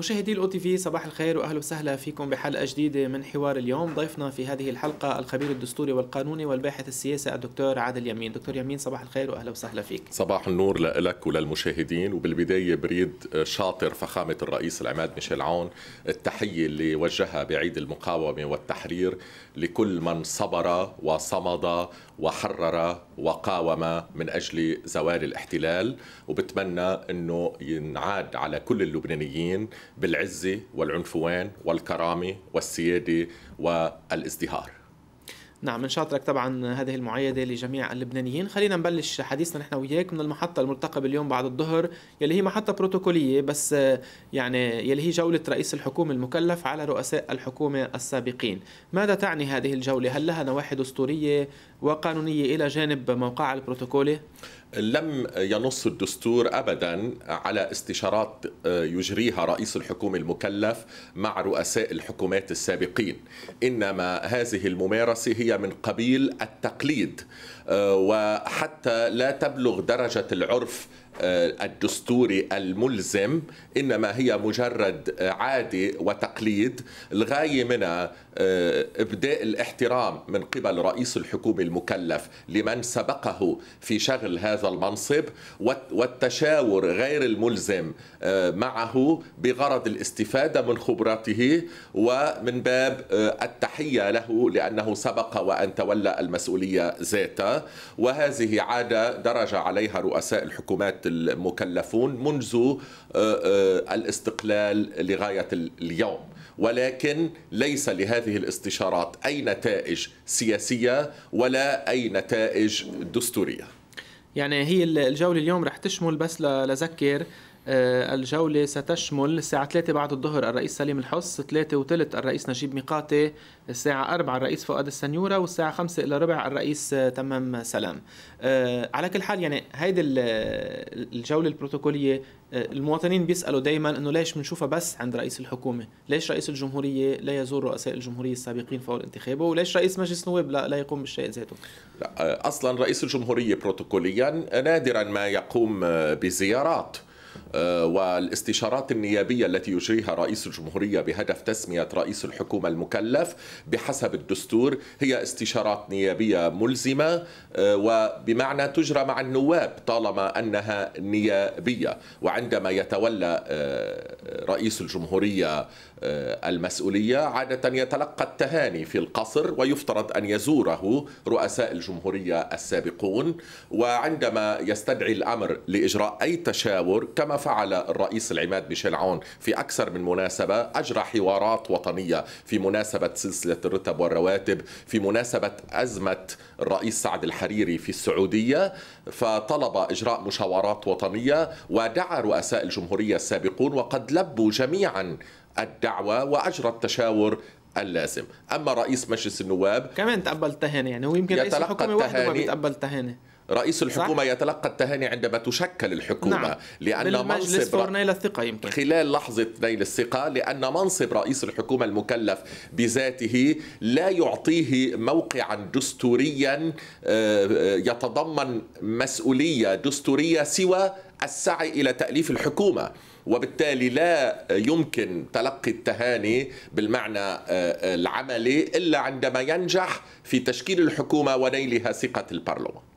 مشاهدي الاو تي في صباح الخير واهلا وسهلا فيكم بحلقة جديدة من حوار اليوم. ضيفنا في هذه الحلقة الخبير الدستوري والقانوني والباحث السياسي الدكتور عادل يمين. دكتور يمين صباح الخير واهلا وسهلا فيك. صباح النور لك وللمشاهدين. وبالبداية بريد شاطر فخامة الرئيس العماد ميشيل عون التحية اللي وجهها بعيد المقاومة والتحرير لكل من صبر وصمد وحرر وقاوم من أجل زوال الاحتلال وبتمنى إنه ينعاد على كل اللبنانيين بالعزه والعنفوان والكرامة والسيادة والازدهار. نعم من شاطرك طبعا هذه المعايدة لجميع اللبنانيين خلينا نبلش حديثنا نحن وياك من المحطة المرتقبة اليوم بعد الظهر يلي هي محطة بروتوكولية بس يعني يلي هي جولة رئيس الحكومة المكلف على رؤساء الحكومة السابقين ماذا تعني هذه الجولة؟ هل لها نواحي دستورية وقانونية إلى جانب موقع البروتوكولي؟ لم ينص الدستور ابدا على استشارات آه، يجريها رئيس الحكومة المكلف مع رؤساء الحكومات السابقين. إنما هذه الممارسة هي من قبيل التقليد وحتى لا تبلغ درجة العرف آه، الدستوري الملزم إنما هي مجرد عاده وتقليد. الغاية منها آه، إبداء الاحترام من قبل رئيس الحكومة المكلف لمن سبقه في شغل هذا المنصب والتشاور غير الملزم آه، معه بغرض الاستفادة من خبراته ومن باب التحية له لأنه سبق وأن تولى المسؤولية وهذه عادة درج عليها رؤساء الحكومات المكلفون منذ آه، آه، الاستقلال لغاية اليوم. ولكن ليس لهذه الاستشارات أي نتائج سياسية ولا أي نتائج دستورية. يعني هي الجولة اليوم رح تشمل بس لذكر الجولة ستشمل الساعة 3 بعد الظهر الرئيس سليم الحص 3 وثلث الرئيس نجيب ميقاتي الساعة 4 الرئيس فؤاد السنيورة والساعة 5 إلى ربع الرئيس تمام سلام. آه، على كل حال يعني هيدي الجولة البروتوكولية آه، المواطنين بيسألوا دايما إنه ليش بنشوفها بس عند رئيس الحكومة؟ ليش رئيس الجمهورية لا يزور رؤساء الجمهورية السابقين فور انتخابه؟ وليش رئيس مجلس النواب لا, لا يقوم بالشيء ذاته؟ لا أصلا رئيس الجمهورية بروتوكوليا نادرا ما يقوم بزيارات. آه، والاستشارات النيابية التي يجريها رئيس الجمهورية بهدف تسمية رئيس الحكومة المكلف بحسب الدستور هي استشارات نيابية ملزمة آه، وبمعنى تجرى مع النواب طالما أنها نيابية. وعندما يتولى آه، رئيس الجمهورية المسؤولية عادة يتلقى التهاني في القصر ويفترض أن يزوره رؤساء الجمهورية السابقون. وعندما يستدعي الأمر لإجراء أي تشاور كما فعل الرئيس العماد ميشيل عون في أكثر من مناسبة أجرى حوارات وطنية في مناسبة سلسلة الرتب والرواتب في مناسبة أزمة الرئيس سعد الحريري في السعودية فطلب إجراء مشاورات وطنية ودعا رؤساء الجمهورية السابقون وقد لبوا جميعا الدعوة وأجرى التشاور اللازم. أما رئيس مجلس النواب كمان تقبل تهاني يعني هو يمكن رئيس الحكومة وحده ما بيتقبل تهاني. رئيس الحكومة صح؟ يتلقى التهاني عندما تشكل الحكومة نعم. لأن منصب فور نيل الثقة يمكن خلال لحظة نيل الثقة لأن منصب رئيس الحكومة المكلف بذاته لا يعطيه موقعا دستوريا آه، يتضمن مسؤولية دستورية سوى السعي إلى تأليف الحكومة وبالتالي لا يمكن تلقي التهاني بالمعنى آه، العملي إلا عندما ينجح في تشكيل الحكومة ونيلها ثقة البرلمان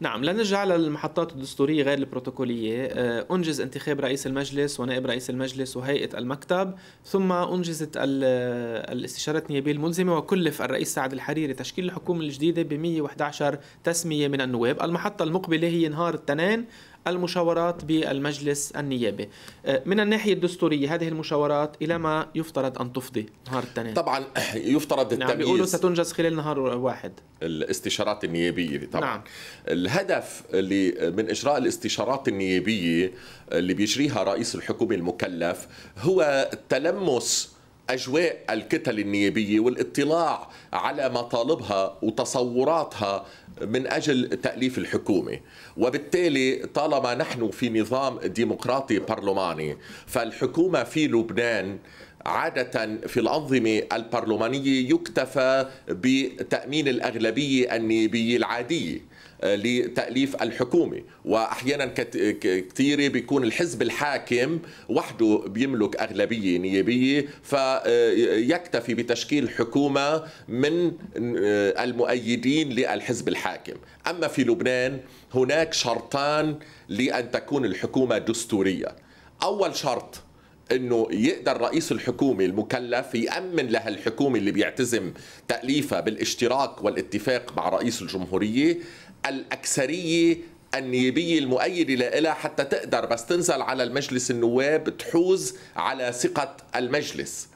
نعم لنرجع للمحطات الدستورية غير البروتوكولية. آه، أنجز انتخاب رئيس المجلس ونائب رئيس المجلس وهيئة المكتب ثم أنجزت الاستشارات النيابية الملزمة وكلف الرئيس سعد الحريري تشكيل الحكومة الجديدة ب 111 تسمية من النواب. المحطة المقبلة هي نهار الاثنين المشاورات بالمجلس النيابي. آه، من الناحية الدستورية هذه المشاورات إلى ما يفترض أن تفضي نهار الاثنين طبعا يفترض التمييز. نعم بيقولوا ستنجز خلال نهار واحد. الاستشارات النيابية طبعا. نعم. الهدف اللي من إجراء الاستشارات النيابية اللي بيجريها رئيس الحكومة المكلف هو تلمس أجواء الكتل النيابية والاطلاع على مطالبها وتصوراتها من أجل تأليف الحكومة. وبالتالي طالما نحن في نظام ديمقراطي برلماني فالحكومة في لبنان عادة في الأنظمة البرلمانية يكتفى بتأمين الأغلبية النيابية العادية. لتأليف الحكومة. وأحيانا كثيرة بيكون الحزب الحاكم وحده بيملك أغلبية نيابية فيكتفي بتشكيل حكومة من المؤيدين للحزب الحاكم. أما في لبنان هناك شرطان لأن تكون الحكومة دستورية. أول شرط إنه يقدر رئيس الحكومة المكلف يأمن لها الحكومة اللي بيعتزم تأليفها بالاشتراك والاتفاق مع رئيس الجمهورية. الأكثرية النيابية المؤيدة لها حتى تقدر بس تنزل على المجلس النواب تحوز على ثقة المجلس.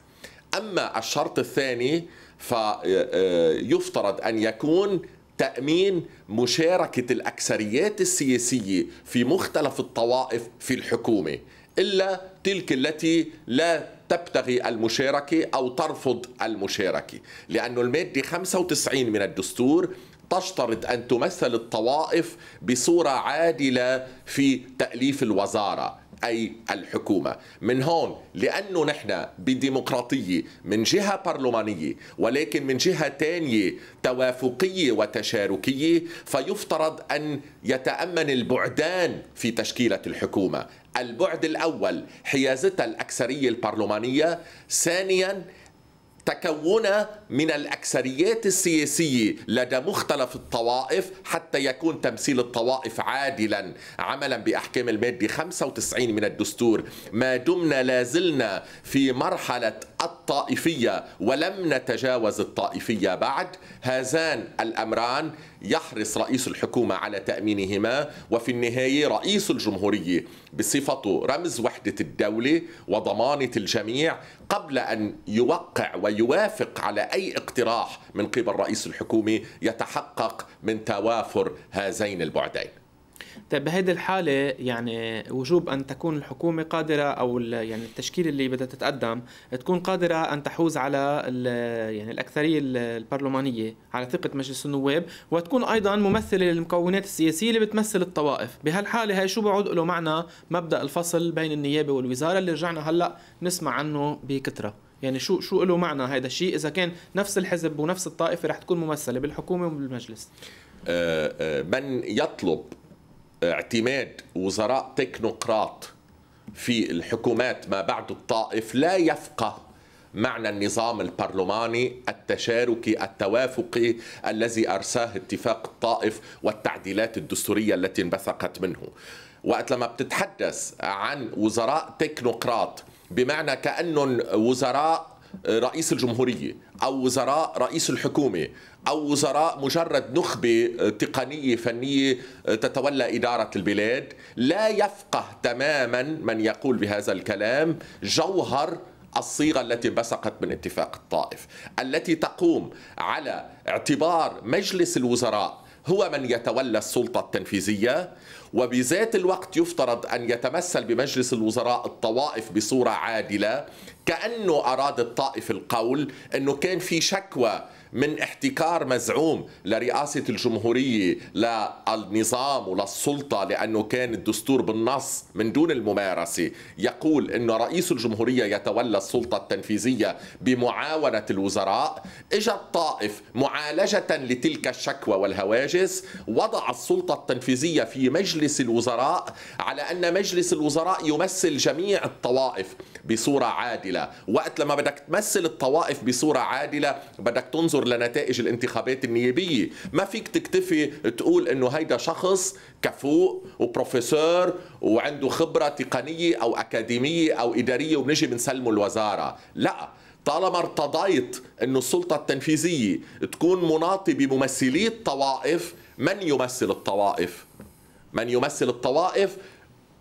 أما الشرط الثاني فيفترض أن يكون تأمين مشاركة الأكثريات السياسية في مختلف الطوائف في الحكومة إلا تلك التي لا تبتغي المشاركة أو ترفض المشاركة. لأنه المادة 95 من الدستور تشترط أن تمثل الطوائف بصورة عادلة في تأليف الوزارة أي الحكومة. من هون لأنه نحن بديمقراطية من جهة برلمانية ولكن من جهة تانية توافقية وتشاركية فيفترض أن يتأمن البعدان في تشكيلة الحكومة. البعد الأول حيازتها الأكثرية البرلمانية ثانيا تكون من الأكثريات السياسية لدى مختلف الطوائف حتى يكون تمثيل الطوائف عادلا. عملا بأحكام المادة 95 من الدستور. ما دمنا لازلنا في مرحلة الطائفية ولم نتجاوز الطائفية بعد. هذان الأمران يحرص رئيس الحكومة على تأمينهما وفي النهاية رئيس الجمهورية بصفته رمز وحدة الدولة وضمانة الجميع قبل أن يوقع ويوافق على أي اقتراح من قبل رئيس الحكومة يتحقق من توافر هذين البعدين. طيب بهذه الحالة يعني وجوب أن تكون الحكومة قادرة أو يعني التشكيل اللي بدها تتقدم تكون قادرة أن تحوز على يعني الأكثرية البرلمانية على ثقة مجلس النواب وتكون أيضا ممثلة للمكونات السياسية اللي بتمثل الطوائف. بهالحالة هاي شو بعود له معنى مبدأ الفصل بين النيابة والوزارة اللي رجعنا هلأ نسمع عنه بكثرة. يعني شو شو له معنى هذا الشيء؟ إذا كان نفس الحزب ونفس الطائفة رح تكون ممثلة بالحكومة وبالمجلس. آه، آه، من يطلب اعتماد وزراء تكنوقراط في الحكومات ما بعد الطائف لا يفقه معنى النظام البرلماني التشاركي التوافقي الذي أرساه اتفاق الطائف والتعديلات الدستورية التي انبثقت منه. وقت لما بتتحدث عن وزراء تكنوقراط بمعنى كأنهم وزراء رئيس الجمهورية أو وزراء رئيس الحكومة أو وزراء مجرد نخبة تقنية فنية تتولى إدارة البلاد لا يفقه تماما من يقول بهذا الكلام جوهر الصيغة التي بسقت من اتفاق الطائف التي تقوم على اعتبار مجلس الوزراء هو من يتولى السلطة التنفيذية وبذات الوقت يفترض أن يتمثل بمجلس الوزراء الطوائف بصورة عادلة كأنه أراد الطائف القول إنه كان في شكوى من احتكار مزعوم لرئاسة الجمهورية للنظام وللسلطة لأنه كان الدستور بالنص من دون الممارسة. يقول أن رئيس الجمهورية يتولى السلطة التنفيذية بمعاونة الوزراء. اجى الطائف معالجة لتلك الشكوى والهواجس. وضع السلطة التنفيذية في مجلس الوزراء على أن مجلس الوزراء يمثل جميع الطوائف بصورة عادلة. وقت لما بدك تمثل الطوائف بصورة عادلة بدك تنظر تنظر لنتائج الانتخابات النيابية. ما فيك تكتفي تقول إنه هيدا شخص كفوء وبروفيسور وعنده خبرة تقنية أو أكاديمية أو إدارية وبنجي بنسلمه الوزارة. لا طالما ارتضيت إنه السلطة التنفيذية تكون مناطة بممثلي الطوائف من يمثل الطوائف؟ من يمثل الطوائف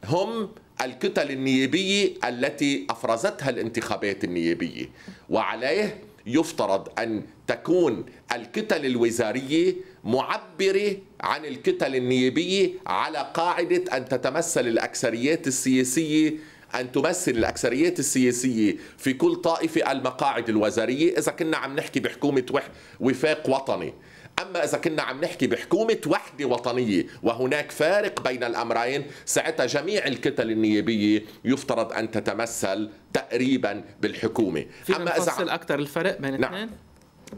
هم الكتل النيابية التي أفرزتها الانتخابات النيابية. وعليه يفترض أن تكون الكتل الوزارية معبرة عن الكتل النيابية على قاعدة أن تتمثل الأكثريات السياسية أن تمثل الأكثريات السياسية في كل طائفة المقاعد الوزارية. إذا كنا عم نحكي بحكومة وفاق وطني أما إذا كنا عم نحكي بحكومة وحدة وطنية وهناك فارق بين الأمرين ساعتها جميع الكتل النيابية يفترض أن تتمثل تقريبا بالحكومة. أما إذا أكثر الفرق بين نعم. الاثنين؟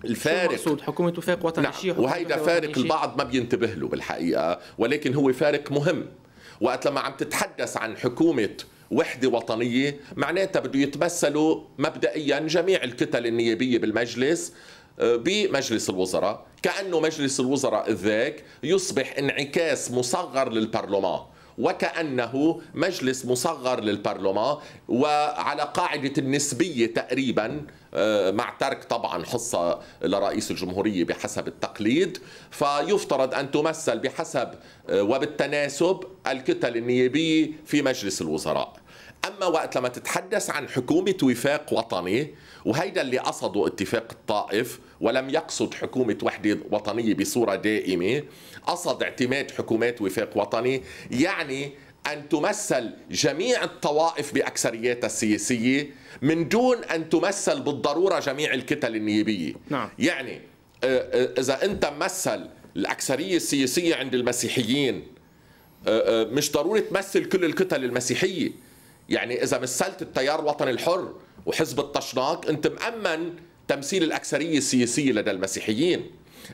الفارق مقصود حكومة وفاق وطني نعم. وهيدا فارق البعض ما بينتبه له بالحقيقة ولكن هو فارق مهم. وقت لما عم تتحدث عن حكومة وحدة وطنية معناتها بده يتمثلوا مبدئيا جميع الكتل النيابية بالمجلس بمجلس الوزراء. كأنه مجلس الوزراء ذاك يصبح انعكاس مصغر للبرلمان وكأنه مجلس مصغر للبرلمان وعلى قاعدة النسبية تقريبا آه، مع ترك طبعا حصة لرئيس الجمهورية بحسب التقليد. فيفترض أن تمثل بحسب آه، وبالتناسب الكتل النيابية في مجلس الوزراء. أما وقت لما تتحدث عن حكومة وفاق وطني وهيدا اللي قصده اتفاق الطائف ولم يقصد حكومة وحدة وطنية بصورة دائمة قصد اعتماد حكومات وفاق وطني يعني أن تمثل جميع الطوائف بأكثرياتها السياسية من دون أن تمثل بالضرورة جميع الكتل النيابية نعم. يعني آه، آه، إذا أنت ممثل الأكثرية السياسية عند المسيحيين آه، مش ضروري تمثل كل الكتل المسيحية يعني إذا مثلت التيار الوطني الحر وحزب الطشناق أنت مأمن تمثيل الأكثرية السياسية لدى المسيحيين.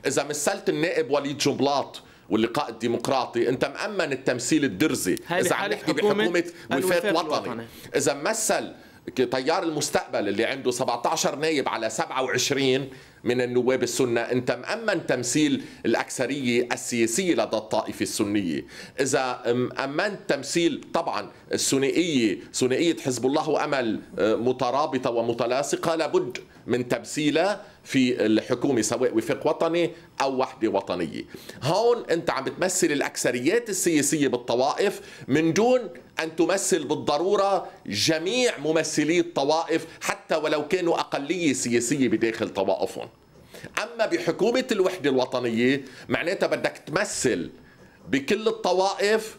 إذا مثلت النائب وليد جنبلاط واللقاء الديمقراطي أنت مأمن التمثيل الدرزي. إذا عم نحكي بحكومة وفاق وطني. إذا مثل تيار المستقبل اللي عنده 17 نايب على 27 من النواب السنة أنت مأمن تمثيل الأكثرية السياسية لدى الطائفة السنية. إذا أمنت تمثيل طبعا الثنائية ثنائية حزب الله وأمل آه، مترابطة ومتلاصقة لابد من تمثيلها في الحكومة سواء وفاق وطني أو وحدة وطنية. هون أنت عم بتمثل الأكثريات السياسية بالطوائف من دون أن تمثل بالضرورة جميع ممثلي الطوائف حتى ولو كانوا أقلية سياسية بداخل طوائفهم. أما بحكومة الوحدة الوطنية معناتها بدك تمثل بكل الطوائف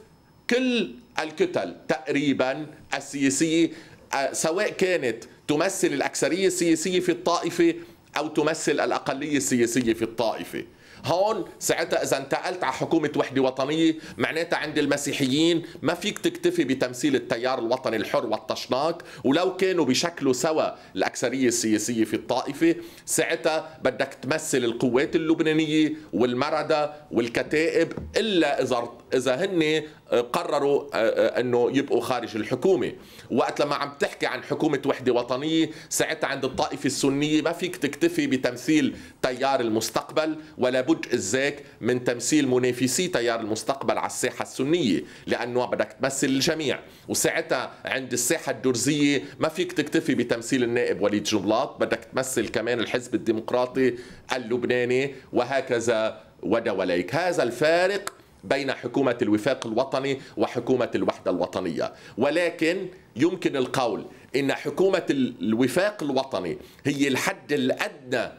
كل الكتل تقريبا السياسية آه، سواء كانت تمثل الأكثرية السياسية في الطائفة أو تمثل الأقلية السياسية في الطائفة. هون ساعتها إذا انتقلت على حكومة وحدة وطنية معناتها عند المسيحيين ما فيك تكتفي بتمثيل التيار الوطني الحر والطشناق ولو كانوا بشكلوا سوا الأكثرية السياسية في الطائفة ساعتها بدك تمثل القوات اللبنانية والمردة والكتائب إلا إذا إذا هن قرروا آه، آه، انه يبقوا خارج الحكومة. وقت لما عم تحكي عن حكومة وحدة وطنية ساعتها عند الطائفة السنية ما فيك تكتفي بتمثيل تيار المستقبل ولا بد ازاك من تمثيل منافسي تيار المستقبل على الساحة السنية لأنه بدك تمثل الجميع. وساعتها عند الساحة الدرزيه ما فيك تكتفي بتمثيل النائب وليد جملاط بدك تمثل كمان الحزب الديمقراطي اللبناني وهكذا ودوليك هذا الفارق بين حكومة الوفاق الوطني وحكومة الوحدة الوطنية. ولكن يمكن القول إن حكومة الوفاق الوطني هي الحد الأدنى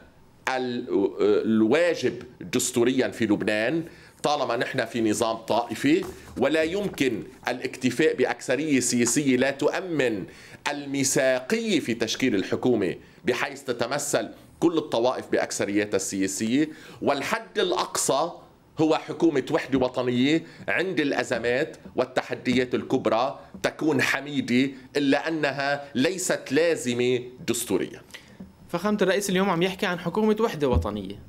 الواجب دستوريا في لبنان طالما نحن في نظام طائفي ولا يمكن الاكتفاء بأكثرية سياسية لا تؤمن الميثاقيه في تشكيل الحكومة بحيث تتمثل كل الطوائف بأكثرياتها السياسية. والحد الأقصى هو حكومة وحدة وطنية عند الأزمات والتحديات الكبرى تكون حميدة إلا أنها ليست لازمة دستوريا فخامة الرئيس اليوم عم يحكي عن حكومة وحدة وطنية.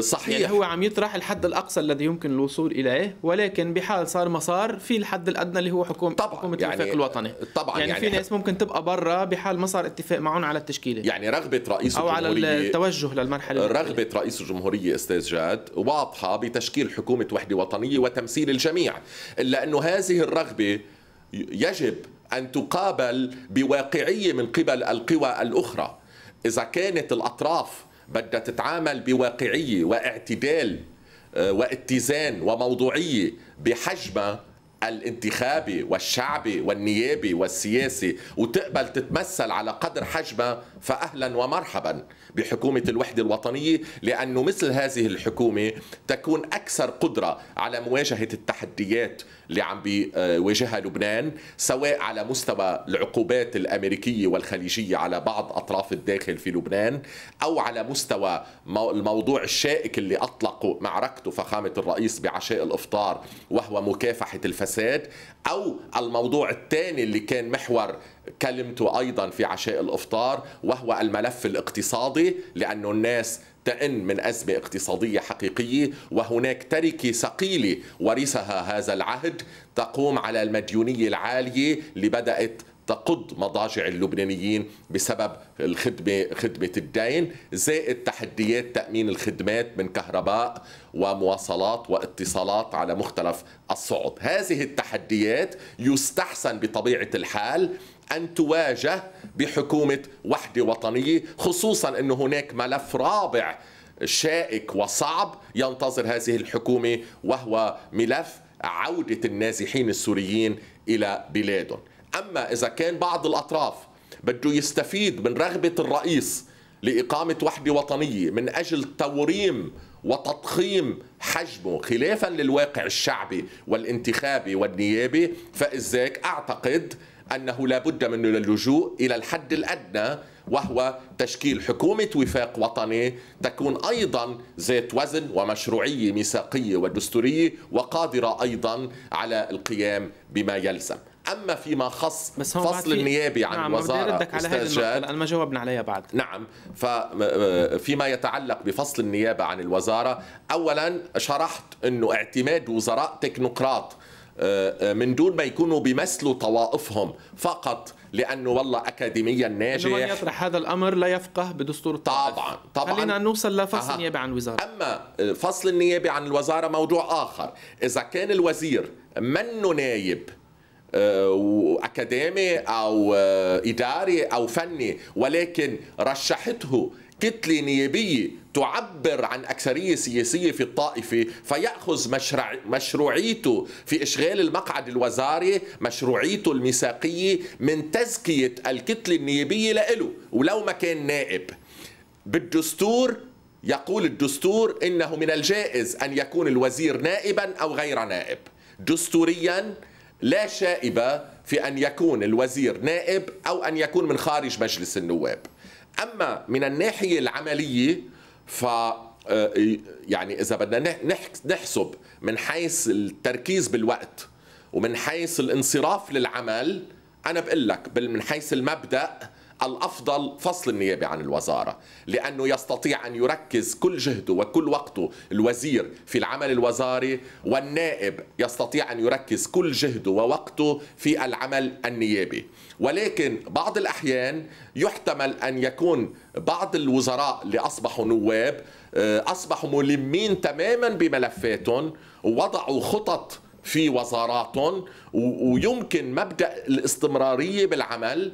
صحيح. يعني هو عم يطرح الحد الأقصى الذي يمكن الوصول إليه ولكن بحال صار مسار في الحد الأدنى اللي هو حكومه طبعا حكومة يعني الوفاق الوطني. طبعا يعني, يعني في ناس ممكن تبقى برا بحال ما صار اتفاق معهم على التشكيلة. يعني رغبة رئيس أو على التوجه للمرحلة رغبة رئيس الجمهورية أستاذ جاد واضحة بتشكيل حكومة وحدة وطنية وتمثيل الجميع إلا أنه هذه الرغبة يجب أن تقابل بواقعية من قبل القوى الأخرى. إذا كانت الأطراف بدها تتعامل بواقعية واعتدال آه، واتزان وموضوعية بحجمها الانتخابي والشعبي والنيابي والسياسي وتقبل تتمثل على قدر حجمها فأهلا ومرحبا بحكومة الوحدة الوطنية لأنه مثل هذه الحكومة تكون أكثر قدرة على مواجهة التحديات اللي عم بيواجهها لبنان سواء على مستوى العقوبات الأمريكية والخليجية على بعض أطراف الداخل في لبنان أو على مستوى الموضوع الشائك اللي أطلقوا معركته فخامة الرئيس بعشاء الإفطار وهو مكافحة الفساد الفساد أو الموضوع الثاني اللي كان محور كلمته أيضا في عشاء الإفطار وهو الملف الاقتصادي لأنه الناس تئن من أزمة اقتصادية حقيقية وهناك تركة ثقيلة ورثها هذا العهد تقوم على المديونية العالية اللي بدأت تقض مضاجع اللبنانيين بسبب الخدمة خدمة الدين زائد تحديات تأمين الخدمات من كهرباء ومواصلات واتصالات على مختلف الصعد هذه التحديات يستحسن بطبيعة الحال أن تواجه بحكومة وحدة وطنية خصوصا أن هناك ملف رابع شائك وصعب ينتظر هذه الحكومة وهو ملف عودة النازحين السوريين إلى بلادهم. أما إذا كان بعض الأطراف بده يستفيد من رغبة الرئيس لإقامة وحدة وطنية من أجل توريم وتضخيم حجمه خلافا للواقع الشعبي والانتخابي والنيابي فإذاك أعتقد أنه لا بد من اللجوء إلى الحد الأدنى وهو تشكيل حكومة وفاق وطني تكون أيضا ذات وزن ومشروعية ميثاقية ودستورية وقادرة أيضا على القيام بما يلزم. أما فيما خص بس فصل النيابي عن نعم بدك على النقطة لأن ما جاوبنا عليها بعد. نعم ففيما يتعلق بفصل النيابة عن الوزارة أولا شرحت أنه اعتماد وزراء تكنوقراط آه، آه، من دون ما يكونوا بيمثلوا طوائفهم فقط لأنه والله اكاديميا ناجح من يطرح هذا الأمر لا يفقه بدستور الطائف. طبعا طبعا. خلينا نوصل لفصل أه. النيابة عن الوزارة. أما فصل النيابة عن الوزارة موضوع آخر. إذا كان الوزير منه نايب آه، اكاديمي أو إداري أو فني ولكن رشحته كتله نيابية تعبر عن أكثرية سياسية في الطائفة فيأخذ مشروع مشروعيته في إشغال المقعد الوزاري مشروعيته الميثاقية من تزكية الكتلة النيابية له ولو ما كان نائب. بالدستور يقول الدستور إنه من الجائز أن يكون الوزير نائبا أو غير نائب. دستوريا لا شائبة في أن يكون الوزير نائب أو أن يكون من خارج مجلس النواب. أما من الناحية العملية ف آه، يعني إذا بدنا نحسب من حيث التركيز بالوقت ومن حيث الانصراف للعمل أنا بقول لك من حيث المبدأ الأفضل فصل النيابة عن الوزارة لأنه يستطيع أن يركز كل جهده وكل وقته الوزير في العمل الوزاري والنائب يستطيع أن يركز كل جهده ووقته في العمل النيابي. ولكن بعض الأحيان يحتمل أن يكون بعض الوزراء اللي أصبحوا نواب آه، أصبحوا ملمين تماما بملفاتهم ووضعوا خطط في وزاراتهم ويمكن مبدأ الاستمرارية بالعمل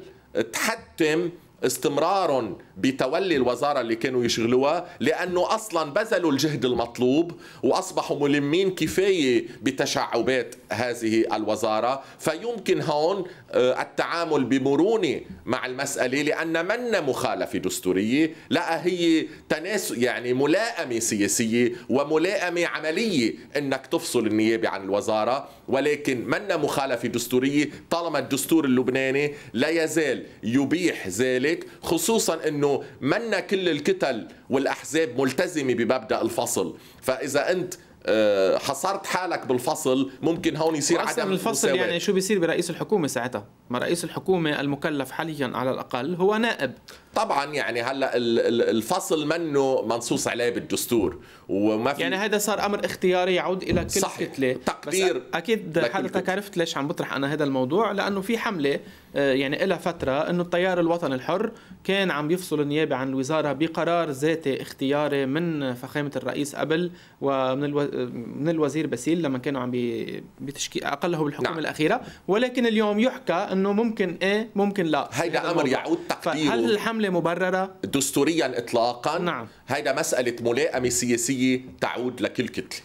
تحتم استمرار بتولي الوزارة اللي كانوا يشغلوها لأنه أصلا بذلوا الجهد المطلوب وأصبحوا ملمين كفاية بتشعبات هذه الوزارة. فيمكن هون آه، التعامل بمرونة مع المسألة لأن من مخالفة دستورية؟ لا هي تناس يعني ملائمة سياسية وملائمة عملية أنك تفصل النيابة عن الوزارة. ولكن من مخالفة دستورية؟ طالما الدستور اللبناني لا يزال يبيح ذلك خصوصا أنه منا كل الكتل والأحزاب ملتزمة بمبدأ الفصل. فإذا أنت آه، حصرت حالك بالفصل ممكن هون يصير عدم الفصل مساواة. يعني شو بيصير برئيس الحكومة ساعتها؟ ما رئيس الحكومة المكلف حاليا على الأقل هو نائب. طبعا يعني هلأ الفصل منه منصوص عليه بالدستور وما في يعني هذا صار أمر اختياري يعود إلى كل صحيح. كتلة. تقدير أكيد حضرتك عرفت ليش عم بطرح أنا هذا الموضوع لأنه في حملة آه، يعني لها فترة إنه التيار الوطني الحر كان عم يفصل النيابة عن الوزارة بقرار ذاتي اختياري من فخامة الرئيس قبل ومن ألو... من الوزير باسيل لما كانوا عم بتشكيل اقله بالحكومة نعم. الأخيرة. ولكن اليوم يحكى إنه ممكن إيه ممكن لا. هيدا أمر يعود تقديره. هل الحملة مبررة. دستوريا اطلاقا. نعم. هيدا مسألة ملائمة سياسية تعود لكل كتله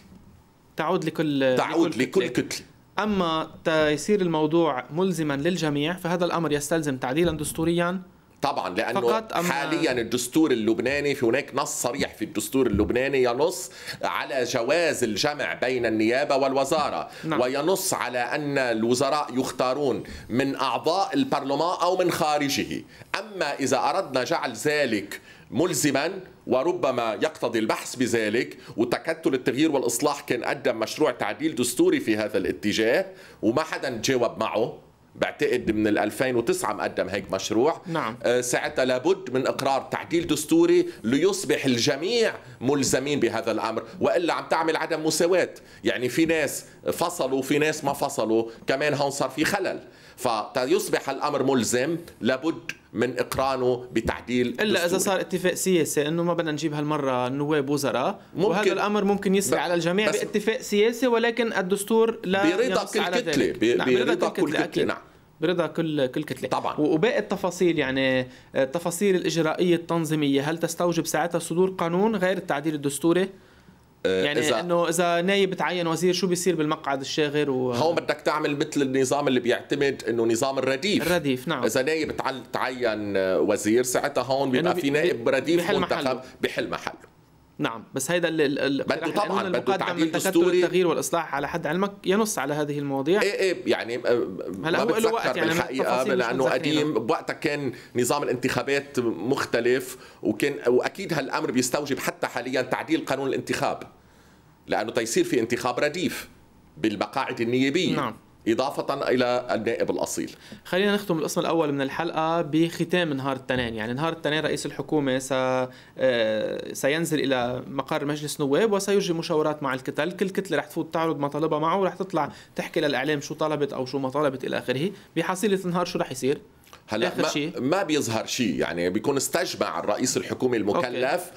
تعود لكل تعود لكل, لكل كتله, كتلة. أما تيصير الموضوع ملزما للجميع فهذا الأمر يستلزم تعديلا دستوريا. طبعا لأنه فقط حاليا الدستور اللبناني في هناك نص صريح في الدستور اللبناني ينص على جواز الجمع بين النيابة والوزارة. نعم. وينص على أن الوزراء يختارون من أعضاء البرلمان أو من خارجه. أما إذا أردنا جعل ذلك ملزما وربما يقتضي البحث بذلك وتكتل التغيير والإصلاح كان قدم مشروع تعديل دستوري في هذا الاتجاه وما حدا جاوب معه. بعتقد من 2009 مقدم هيك مشروع نعم. آه، ساعتها لابد من إقرار تعديل دستوري ليصبح الجميع ملزمين بهذا الأمر وإلا عم تعمل عدم مساواة يعني في ناس فصلوا في ناس ما فصلوا كمان هون صار في خلل فيصبح الأمر ملزم لابد من إقرانه بتعديل إلا إذا دستوري. صار اتفاق سياسي إنه ما بدنا نجيب هالمرة نواب وزراء ممكن. وهذا الأمر ممكن يسري ب- على الجميع باتفاء سياسي ولكن الدستور لا برضا كل. ب- نعم، برضا كل أكيد. نعم. برضا كل كل كتلة طبعاً. وباقي التفاصيل يعني التفاصيل الإجرائية التنظيمية هل تستوجب ساعتها صدور قانون غير التعديل الدستوري آه، يعني إذا- إنه إذا نايب تعين وزير شو بيصير بالمقعد الشاغر و... هون بدك تعمل مثل النظام اللي بيعتمد إنه نظام الرديف الرديف، نعم. إذا نائب تعل- تعين وزير ساعتها هون بيبقى بي- في نائب رديف بحل منتخب محله. بحل محله نعم بس هيدا ال- الاقتراح طبعاً، المقدم من تكتل. التغيير والإصلاح على حد علمك ينص على هذه المواضيع إيه إيه يعني آه، هلا هو له وقت يعني بالحقيقة لأنه. قديم بوقتها كان نظام الانتخابات مختلف وكان وأكيد هالأمر بيستوجب حتى حاليا تعديل قانون الانتخاب لأنه تيصير في انتخاب رديف بالمقاعد النيابية نعم. إضافة إلى النائب الأصيل. خلينا نختم القسم الأول من الحلقة بختام نهار التنين يعني نهار التنين رئيس الحكومة س... آه، سينزل إلى مقر مجلس نواب وسيجري مشاورات مع الكتل كل كتله رح تفوت تعرض مطالبها معه ورح تطلع تحكي للإعلام شو طلبت أو شو ما طلبت إلى آخره. بحصيلة النهار شو رح يصير؟ هلأ ما, شيء. ما بيظهر شيء. يعني بيكون استجمع الرئيس الحكومي المكلف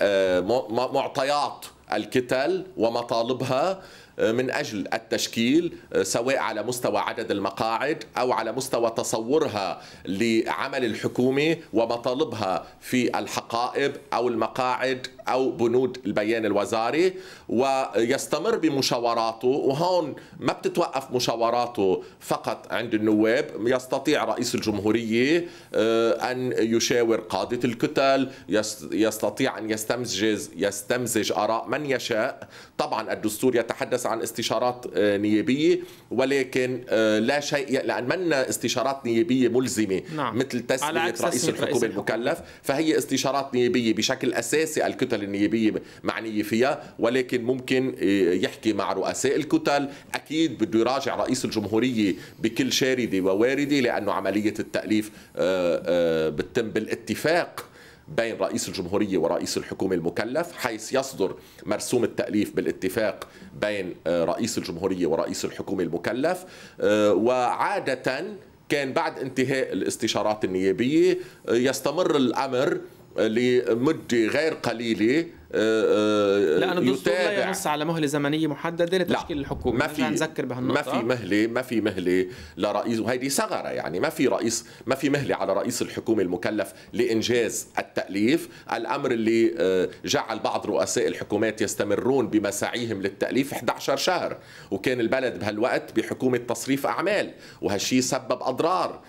آه، م- م- معطيات الكتل ومطالبها آه، من أجل التشكيل آه، سواء على مستوى عدد المقاعد أو على مستوى تصورها لعمل الحكومة ومطالبها في الحقائب أو المقاعد أو بنود البيان الوزاري ويستمر بمشاوراته وهون ما بتتوقف مشاوراته فقط عند النواب يستطيع رئيس الجمهورية آه، أن يشاور قاده الكتل يس- يستطيع أن يستمزج يستمزج آراء من يشاء طبعا الدستور يتحدث عن استشارات آه، نيابية ولكن آه، لا شيء لأن منا استشارات نيابية ملزمة نعم. مثل تسمية رئيس الحكومة الحكومة. المكلف فهي استشارات نيابية بشكل أساسي الكتل النيابيه معنيه فيها ولكن ممكن آه، يحكي مع رؤساء الكتل. أكيد بده يراجع رئيس الجمهورية بكل شاردة وواردة لأنه عملية التأليف آه، آه، بتتم بالاتفاق بين رئيس الجمهورية ورئيس الحكومة المكلف حيث يصدر مرسوم التأليف بالاتفاق بين رئيس الجمهورية ورئيس الحكومة المكلف. وعادة كان بعد انتهاء الاستشارات النيابية يستمر الأمر لمدة غير قليلة آه، آه، الدستور لا يتابع. ينص على مهلة زمنية محددة لتشكيل الحكومة. ما نرجع في نذكر ما بهالنقطه في مهلة ما في مهلة لرئيس وهيدي ثغرة يعني ما في رئيس ما في مهلة على رئيس الحكومة المكلف لإنجاز التأليف. الأمر اللي آه، جعل بعض رؤساء الحكومات يستمرون بمساعيهم للتأليف 11 شهر وكان البلد بهالوقت بحكومة تصريف أعمال وهالشيء سبب أضرار. آه،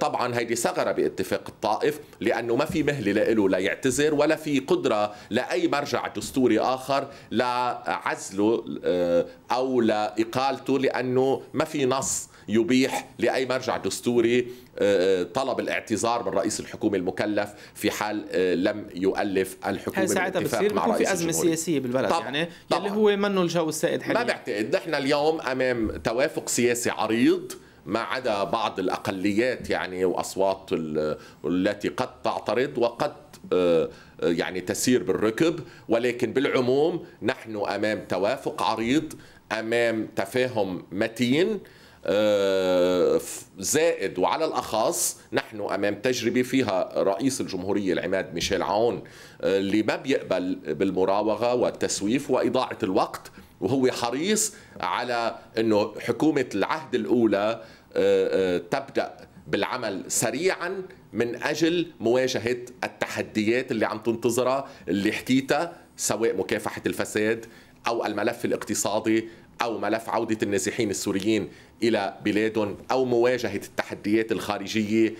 طبعا هيدي ثغرة باتفاق الطائف لأنه ما في مهلة له ليعتذر ولا في قدرة لأي مرجع دستوري آخر لعزله آه، أو لإقالته لأنه ما في نص يبيح لأي مرجع دستوري آه، طلب الاعتذار من رئيس الحكومة المكلف في حال آه، لم يؤلف الحكومة هي ساعتها بتصير مع رئيس في أزمة الجمهورية. سياسية بالبلد طبعاً، يعني طبعاً. يلي هو منه الجو السائد ما حاليا بعتقد نحن اليوم أمام توافق سياسي عريض ما عدا بعض الأقليات يعني وأصوات ال- التي قد تعترض وقد آه، آه، يعني تسير بالركب ولكن بالعموم نحن أمام توافق عريض أمام تفاهم متين آه، زائد وعلى الأخص نحن أمام تجربة فيها رئيس الجمهورية العماد ميشيل عون اللي ما بيقبل بالمراوغة والتسويف وإضاعة الوقت. وهو حريص على أنه حكومة العهد الأولى آه، آه، تبدأ بالعمل سريعا من أجل مواجهة التحديات اللي عم تنتظرها اللي حكيتها سواء مكافحة الفساد أو الملف الاقتصادي أو ملف عودة النازحين السوريين إلى بلادهم أو مواجهة التحديات الخارجية. آه،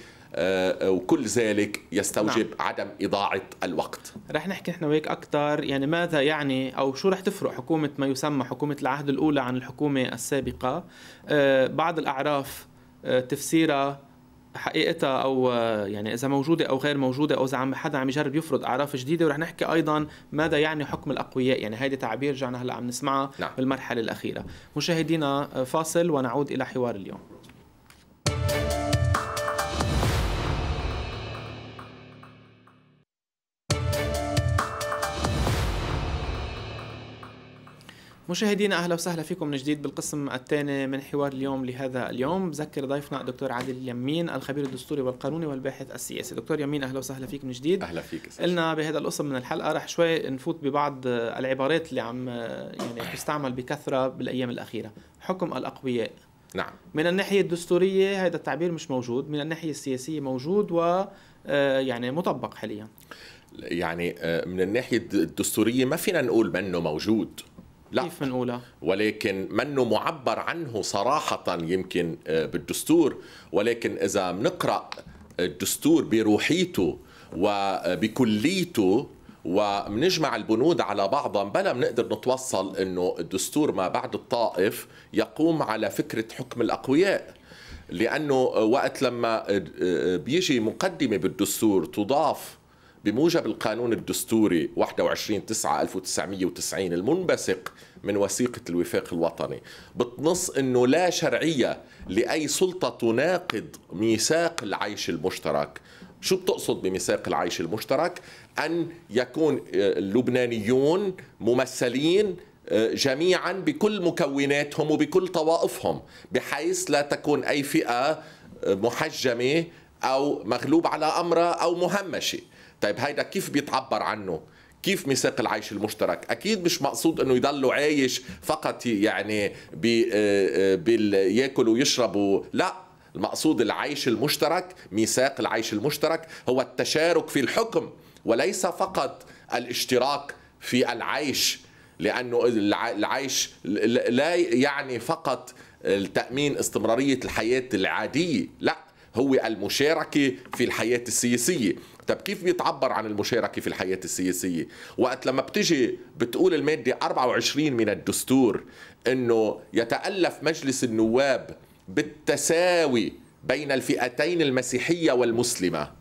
وكل ذلك يستوجب نعم. عدم إضاعة الوقت. رح نحكي نحن وياك أكثر يعني ماذا يعني أو شو رح تفرق حكومة ما يسمى حكومة العهد الأولى عن الحكومة السابقة؟ آه، بعض الأعراف آه، تفسيرها حقيقتها أو يعني إذا موجودة أو غير موجودة أو إذا عم حدا عم يجرب يفرض أعراف جديدة. ورح نحكي أيضا ماذا يعني حكم الأقوياء. يعني هيدي تعبير رجعنا هلأ عم نسمعها نعم. بالمرحلة الأخيرة. مشاهدينا فاصل ونعود إلى حوار اليوم. مشاهدينا أهلا وسهلا فيكم من جديد بالقسم الثاني من حوار اليوم لهذا اليوم. بذكر ضيفنا الدكتور عادل يمين الخبير الدستوري والقانوني والباحث السياسي. دكتور يمين أهلا وسهلا فيك من جديد. أهلا فيك قلنا بهذا القسم من الحلقة رح شوي نفوت ببعض العبارات اللي عم يعني تستعمل بكثرة بالأيام الأخيرة. حكم الأقوياء. نعم. من الناحية الدستورية هذا التعبير مش موجود من الناحية السياسية موجود و آه، يعني مطبق حاليا. يعني آه، من الناحية الدستورية ما فينا نقول منه موجود. لا. كيف بنقولها؟ ولكن منه معبر عنه صراحة يمكن آه، بالدستور. ولكن إذا بنقرأ الدستور بروحيته وبكليته وبنجمع البنود على بعضها بلا بنقدر نتوصل إنه الدستور ما بعد الطائف يقوم على فكرة حكم الأقوياء. لأنه وقت لما آه، آه، بيجي مقدمة بالدستور تضاف بموجب القانون الدستوري 21 9 1990 المنبثق من وثيقة الوفاق الوطني بتنص أنه لا شرعية لأي سلطة تناقض ميثاق العيش المشترك شو بتقصد بميثاق العيش المشترك؟ أن يكون اللبنانيون ممثلين آه، جميعا بكل مكوناتهم وبكل طوائفهم بحيث لا تكون أي فئة آه، محجمة أو مغلوب على أمرها أو مهمشة طيب هيدا كيف بيتعبر عنه؟ كيف ميثاق العيش المشترك؟ أكيد مش مقصود إنه يضلوا عايش فقط يعني آه، آه، يأكل ويشرب لا المقصود العيش المشترك ميثاق العيش المشترك هو التشارك في الحكم وليس فقط الاشتراك في العيش لأنه العيش لا يعني فقط التأمين استمرارية الحياة العادية لا هو المشاركة في الحياة السياسية. طب كيف بيتعبر عن المشاركة في الحياة السياسية وقت لما بتجي بتقول المادة 24 من الدستور إنه يتألف مجلس النواب بالتساوي بين الفئتين المسيحية والمسلمة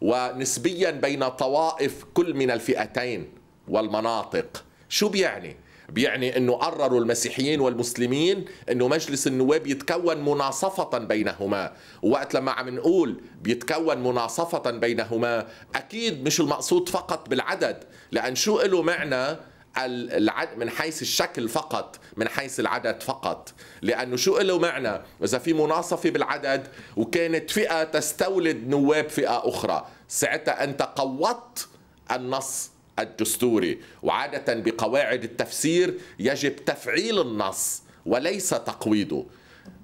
ونسبيا بين طوائف كل من الفئتين والمناطق شو بيعني؟ بيعني إنه قرروا المسيحيين والمسلمين إنه مجلس النواب يتكون مناصفة بينهما. وقت لما عم نقول بيتكون مناصفة بينهما أكيد مش المقصود فقط بالعدد لأن شو له معنى العد من حيث الشكل فقط من حيث العدد فقط؟ لأنه شو له معنى؟ إذا في مناصفة بالعدد وكانت فئة تستولد نواب فئة أخرى ساعتها أنت قوضت النص الدستوري. وعادة بقواعد التفسير يجب تفعيل النص وليس تقويضه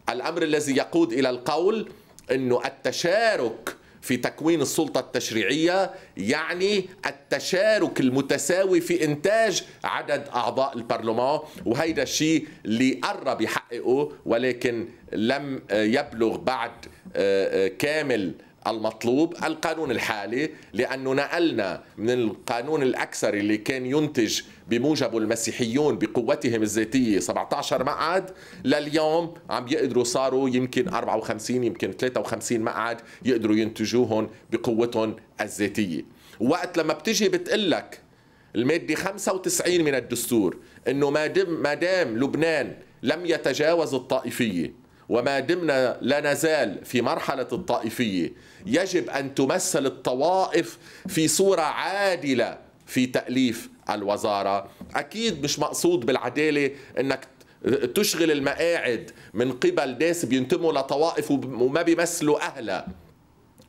الأمر الذي يقود إلى القول أنه التشارك في تكوين السلطة التشريعية يعني التشارك المتساوي في إنتاج عدد أعضاء البرلمان وهيدا الشيء اللي قرب يحققه ولكن لم يبلغ بعد آه، آه، كامل المطلوب القانون الحالي لأنه نقلنا من القانون الأكثر اللي كان ينتج بموجب المسيحيون بقوتهم الذاتية 17 مقعد لليوم عم يقدروا صاروا يمكن 54 يمكن 53 مقعد يقدروا ينتجوهم بقوتهم الذاتية. وقت لما بتجي بتقلك المادة 95 من الدستور إنه ما ما دام لبنان لم يتجاوز الطائفية وما دمنا لا نزال في مرحلة الطائفية. يجب أن تمثل الطوائف في صورة عادلة في تأليف الوزارة. أكيد مش مقصود بالعدالة إنك تشغل المقاعد من قبل ناس بينتموا لطوائف وما بيمثلوا أهلها.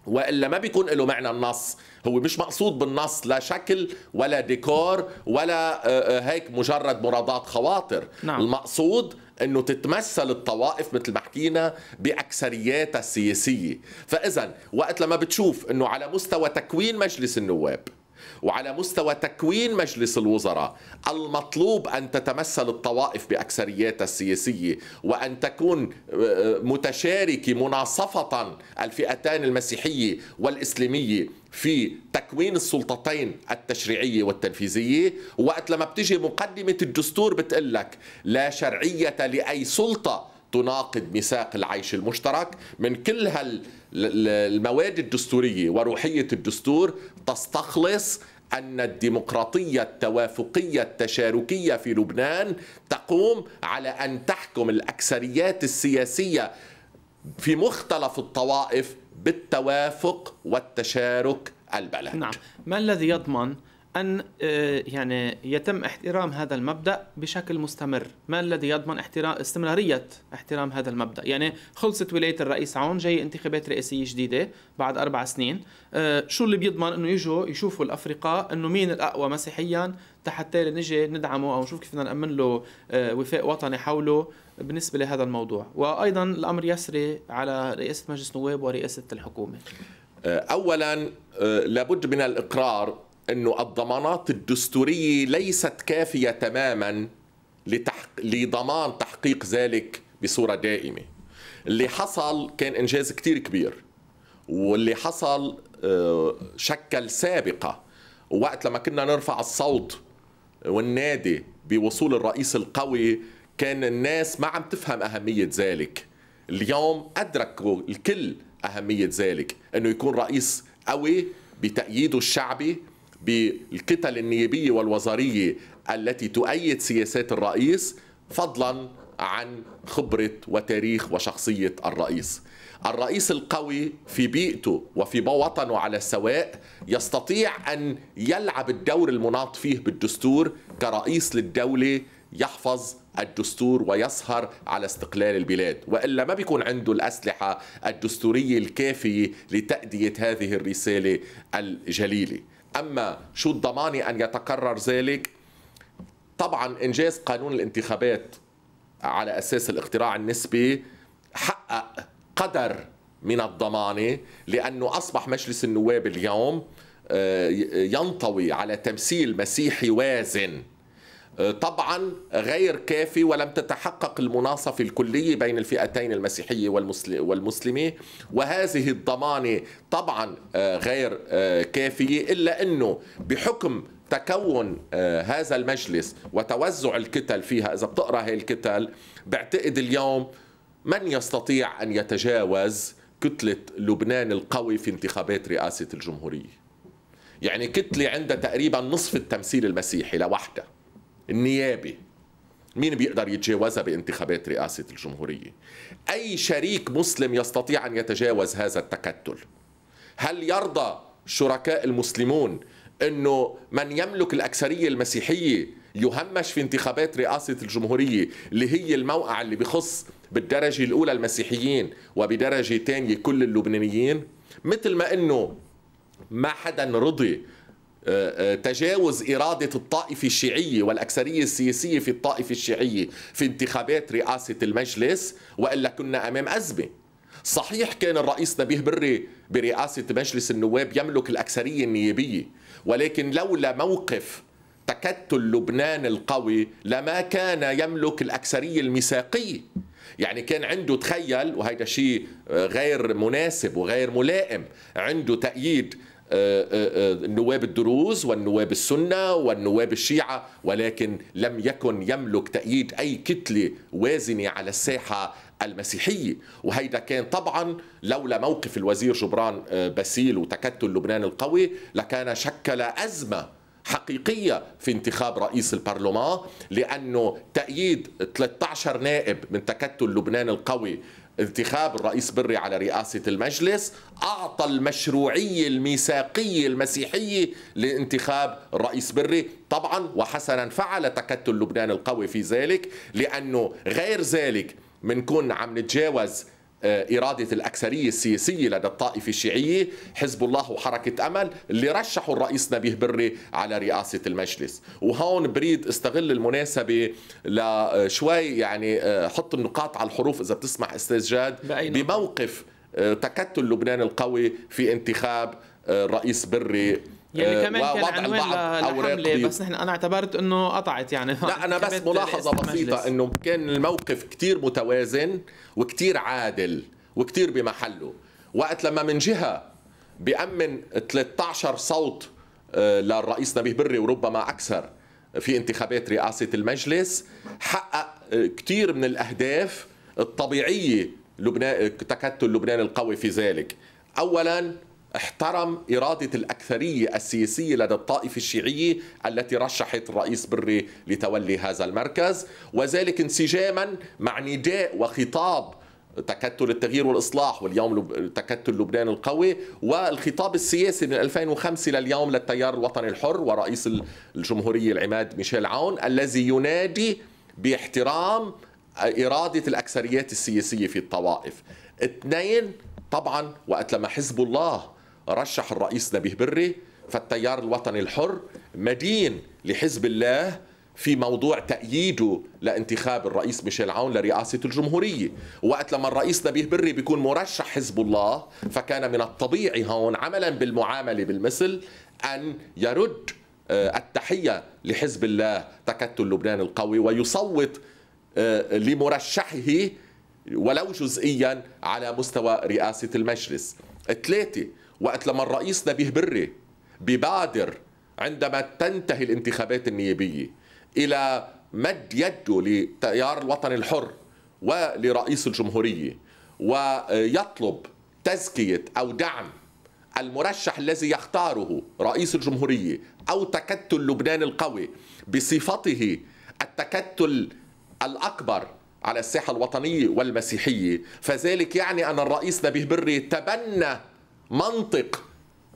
وإلا ما بيكون له معنى النص. هو مش مقصود بالنص لا شكل ولا ديكور ولا آه، آه، هيك مجرد مرادات خواطر. نعم. المقصود إنه تتمثل الطوائف مثل ما حكينا بأكثرياتها السياسية. فاذا وقت لما بتشوف إنه على مستوى تكوين مجلس النواب وعلى مستوى تكوين مجلس الوزراء المطلوب أن تتمثل الطوائف باكثرياتها السياسيه وأن تكون آه، متشاركه مناصفة الفئتان المسيحيه والاسلاميه في تكوين السلطتين التشريعيه والتنفيذيه وقت لما بتجي مقدمة الدستور بتقول لك لا شرعية لأي سلطة تناقض ميثاق العيش المشترك من كل هالمواد الدستورية وروحية الدستور تستخلص أن الديمقراطية التوافقية التشاركية في لبنان تقوم على أن تحكم الأكثريات السياسية في مختلف الطوائف بالتوافق والتشارك البلد. نعم. ما الذي يضمن أن آه، يعني يتم احترام هذا المبدأ بشكل مستمر. ما الذي يضمن احترام استمرارية احترام هذا المبدأ؟ يعني خلصت ولاية الرئيس عون جاي انتخابات رئاسية جديدة بعد أربع سنين. آه، شو اللي بيضمن أنه يجوا يشوفوا الأفرقاء أنه مين الأقوى مسيحيا حتى نجي ندعمه أو نشوف كيف بدنا نأمن له آه، وفاء وطني حوله بالنسبة لهذا الموضوع؟ وأيضا الأمر يسري على رئاسة مجلس النواب ورئاسة الحكومة. أولا لابد من الإقرار إنه الضمانات الدستورية ليست كافية تماما لتحق... لضمان تحقيق ذلك بصورة دائمة. اللي حصل كان إنجاز كتير كبير واللي حصل آه، شكل سابقة وقت لما كنا نرفع الصوت والنادي بوصول الرئيس القوي كان الناس ما عم تفهم أهمية ذلك. اليوم أدركوا الكل أهمية ذلك إنه يكون رئيس قوي بتأييده الشعبي بالكتل النيابية والوزارية التي تؤيد سياسات الرئيس فضلا عن خبرة وتاريخ وشخصية الرئيس. الرئيس القوي في بيئته وفي وطنه على السواء يستطيع أن يلعب الدور المناط فيه بالدستور كرئيس للدولة يحفظ الدستور ويسهر على استقلال البلاد. وإلا ما بيكون عنده الأسلحة الدستورية الكافية لتأدية هذه الرسالة الجليلة. أما شو الضمانة أن يتكرر ذلك؟ طبعا إنجاز قانون الانتخابات على أساس الاقتراع النسبي حقق قدر من الضمانة لأنه أصبح مجلس النواب اليوم آه، ينطوي على تمثيل مسيحي وازن. طبعا غير كافي ولم تتحقق المناصفة الكلية بين الفئتين المسيحية والمسلمة. وهذه الضمانة طبعا آه، غير آه، كافية إلا أنه بحكم تكون آه، هذا المجلس وتوزع الكتل فيها إذا بتقرأ هاي الكتل بعتقد اليوم من يستطيع أن يتجاوز كتلة لبنان القوي في انتخابات رئاسة الجمهورية؟ يعني كتلة عندها تقريبا نصف التمثيل المسيحي لوحدها. النيابي. مين بيقدر يتجاوزها بانتخابات رئاسة الجمهورية؟ أي شريك مسلم يستطيع أن يتجاوز هذا التكتل؟ هل يرضى الشركاء المسلمون أنه من يملك الأكثرية المسيحية يهمش في انتخابات رئاسة الجمهورية اللي هي الموقع اللي بخص بالدرجة الأولى المسيحيين وبدرجة ثانية كل اللبنانيين؟ مثل ما أنه ما حدا رضي تجاوز إرادة الطائفة الشيعية والأكثرية السياسية في الطائفة الشيعية في انتخابات رئاسة المجلس وإلا كنا أمام أزمة. صحيح كان الرئيس نبيه بري برئاسة مجلس النواب يملك الأكثرية النيابية ولكن لولا موقف تكتل لبنان القوي لما كان يملك الأكثرية الميثاقية. يعني كان عنده تخيل وهذا شيء غير مناسب وغير ملائم عنده تأييد آه، آه، آه، النواب الدروز والنواب السنة والنواب الشيعة ولكن لم يكن يملك تأييد أي كتلة وازنة على الساحة المسيحية. وهيدا كان طبعا لولا موقف الوزير جبران باسيل وتكتل لبنان القوي لكان شكل أزمة حقيقية في انتخاب رئيس البرلمان لأنه تأييد 13 نائب من تكتل لبنان القوي انتخاب الرئيس بري على رئاسة المجلس أعطى المشروعية الميثاقية المسيحية لانتخاب الرئيس بري. طبعا وحسنا فعل تكتل لبنان القوي في ذلك لأنه غير ذلك منكون عم نتجاوز إرادة الأكثرية السياسية لدى الطائفة الشيعية حزب الله وحركة أمل اللي رشحوا الرئيس نبيه بري على رئاسة المجلس. وهون بريد أستغل المناسبة لشوي يعني آه، حط النقاط على الحروف إذا بتسمح أستاذ جاد. بموقف آه، تكتل لبنان القوي في انتخاب الرئيس بري. يعني كمان كان عنوان لحملة بس نحن أنا اعتبرت إنه قطعت يعني. لا أنا بس ملاحظة بسيطة إنه كان الموقف كتير متوازن وكتير عادل وكتير بمحله. وقت لما من جهة بيأمن 13 صوت آه، للرئيس نبيه بري وربما أكثر في انتخابات رئاسة المجلس حقق آه، كتير من الأهداف الطبيعية لبنان تكتل لبنان القوي في ذلك. اولا احترم إرادة الأكثرية السياسية لدى الطائفة الشيعية التي رشحت الرئيس بري لتولي هذا المركز وذلك انسجاما مع نداء وخطاب تكتل التغيير والإصلاح واليوم تكتل لبنان القوي والخطاب السياسي من 2005 لليوم للتيار الوطني الحر ورئيس الجمهورية العماد ميشيل عون الذي ينادي باحترام إرادة الأكثريات السياسية في الطوائف. اثنين طبعا وقت لما حزب الله رشح الرئيس نبيه بري فالتيار الوطني الحر مدين لحزب الله في موضوع تأييده لانتخاب الرئيس ميشيل عون لرئاسة الجمهورية. وقت لما الرئيس نبيه بري بيكون مرشح حزب الله فكان من الطبيعي هون عملا بالمعاملة بالمثل أن يرد آه، التحية لحزب الله تكتل لبنان القوي ويصوت آه، لمرشحه ولو جزئيا على مستوى رئاسة المجلس. ثلاثة وقت لما الرئيس نبيه بري ببادر عندما تنتهي الانتخابات النيابية إلى مد يده لتيار الوطن الحر ولرئيس الجمهورية ويطلب تزكية أو دعم المرشح الذي يختاره رئيس الجمهورية أو تكتل لبنان القوي بصفته التكتل الأكبر على الساحة الوطنية والمسيحية. فذلك يعني أن الرئيس نبيه بري تبنى منطق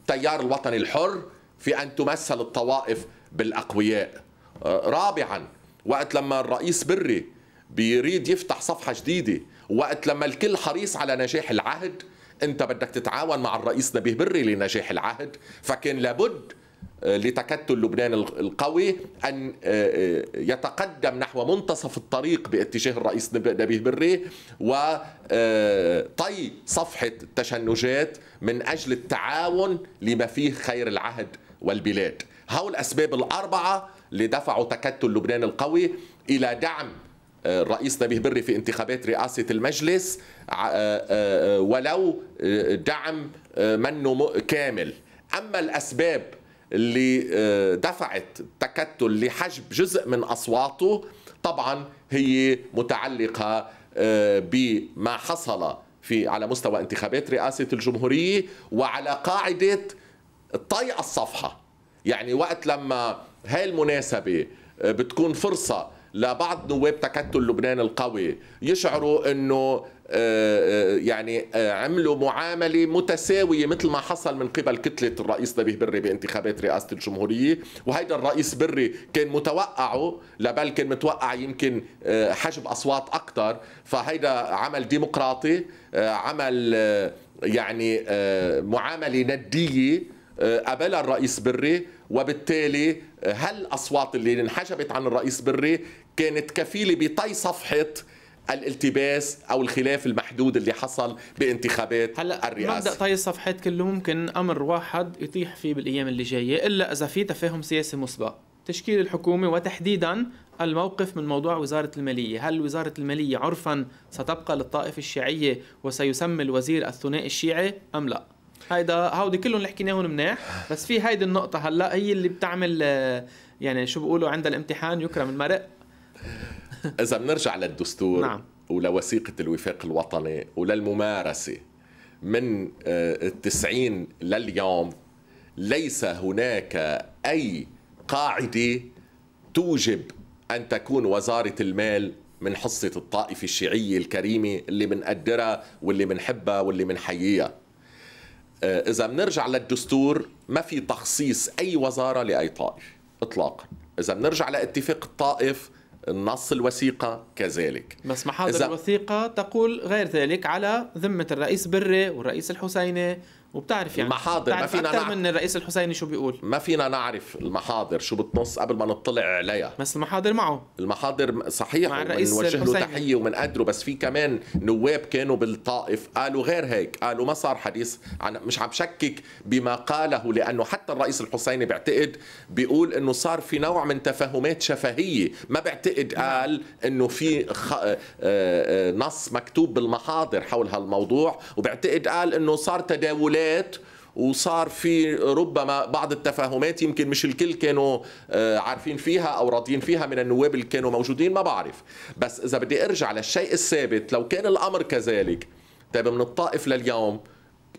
تيار الوطني الحر في أن تمثل الطوائف بالأقوياء. رابعا وقت لما الرئيس بري بيريد يفتح صفحة جديدة وقت لما الكل حريص على نجاح العهد أنت بدك تتعاون مع الرئيس نبيه بري لنجاح العهد فكان لابد لتكتل لبنان القوي أن آه، آه، يتقدم نحو منتصف الطريق باتجاه الرئيس نبيه بري وطي آه، صفحة التشنجات من أجل التعاون لما فيه خير العهد والبلاد. هؤلاء الاسباب الأربعة اللي دفعوا تكتل لبنان القوي إلى دعم الرئيس نبيه بري في انتخابات رئاسة المجلس ولو دعم منه كامل. أما الأسباب اللي آه، دفعت تكتل لحجب جزء من أصواته. طبعا هي متعلقة آه، بما حصل في على مستوى انتخابات رئاسة الجمهورية وعلى قاعدة طي الصفحة. يعني وقت لما هاي المناسبة آه، بتكون فرصة لبعض نواب تكتل لبنان القوي يشعروا إنه آه، آه، يعني آه، عملوا معاملة متساوية مثل ما حصل من قبل كتلة الرئيس نبيه بري بانتخابات رئاسة الجمهورية وهيدا الرئيس بري كان متوقعه لبل كان متوقع يمكن حجب أصوات أكثر فهيدا عمل ديمقراطي عمل يعني معاملة ندية قبلها الرئيس بري وبالتالي هالاصوات اللي انحجبت عن الرئيس بري كانت كفيلة بطي صفحة الالتباس أو الخلاف المحدود اللي حصل بانتخابات هلأ الرئاسة. مبدأ طي الصفحات كله ممكن أمر واحد يطيح فيه بالأيام اللي جاية إلا إذا في تفاهم سياسي مسبق. تشكيل الحكومة وتحديدا الموقف من موضوع وزارة المالية. هل وزارة المالية عرفا ستبقى للطائفة الشيعية وسيسمى الوزير الثنائي الشيعي أم لا؟ هيدا هودي كلهم اللي حكيناهم منيح بس في هيدي النقطة هلأ هي اللي بتعمل يعني شو بيقولوا عند الامتحان يكرم المرء. اذا بنرجع للدستور نعم. ولوثيقة الوفاق الوطني وللممارسة من آه، التسعين لليوم ليس هناك أي قاعدة توجب أن تكون وزارة المال من حصة الطائفة الشيعية الكريمة اللي بنقدرها واللي بنحبها واللي بنحييها آه، إذا بنرجع للدستور ما في تخصيص أي وزارة لأي طائفة اطلاقا إذا بنرجع لاتفاق الطائف النص الوثيقة كذلك. بس محاضر الوثيقة تقول غير ذلك على ذمة الرئيس بري والرئيس الحسيني وبتعرف يعني. المحاضر ما فينا نعرف. من الرئيس الحسيني شو بيقول. ما فينا نعرف المحاضر شو بتنص قبل ما نطلع عليها. بس المحاضر معه. المحاضر صحيح مع الرئيس بنوجه له تحية وبنقدره بس في كمان نواب كانوا بالطائف قالوا غير هيك قالوا ما صار حديث عن مش عم شكك بما قاله لأنه حتى الرئيس الحسيني بيعتقد بيقول إنه صار في نوع من تفاهمات شفهية. ما بيعتقد نعم. قال إنه في خ... آه، آه، نص مكتوب بالمحاضر حول هالموضوع وبيعتقد قال إنه صار تداولات وصار في ربما بعض التفاهمات يمكن مش الكل كانوا آه، عارفين فيها أو راضيين فيها من النواب اللي كانوا موجودين ما بعرف. بس إذا بدي أرجع للشيء الثابت لو كان الأمر كذلك طيب من الطائف لليوم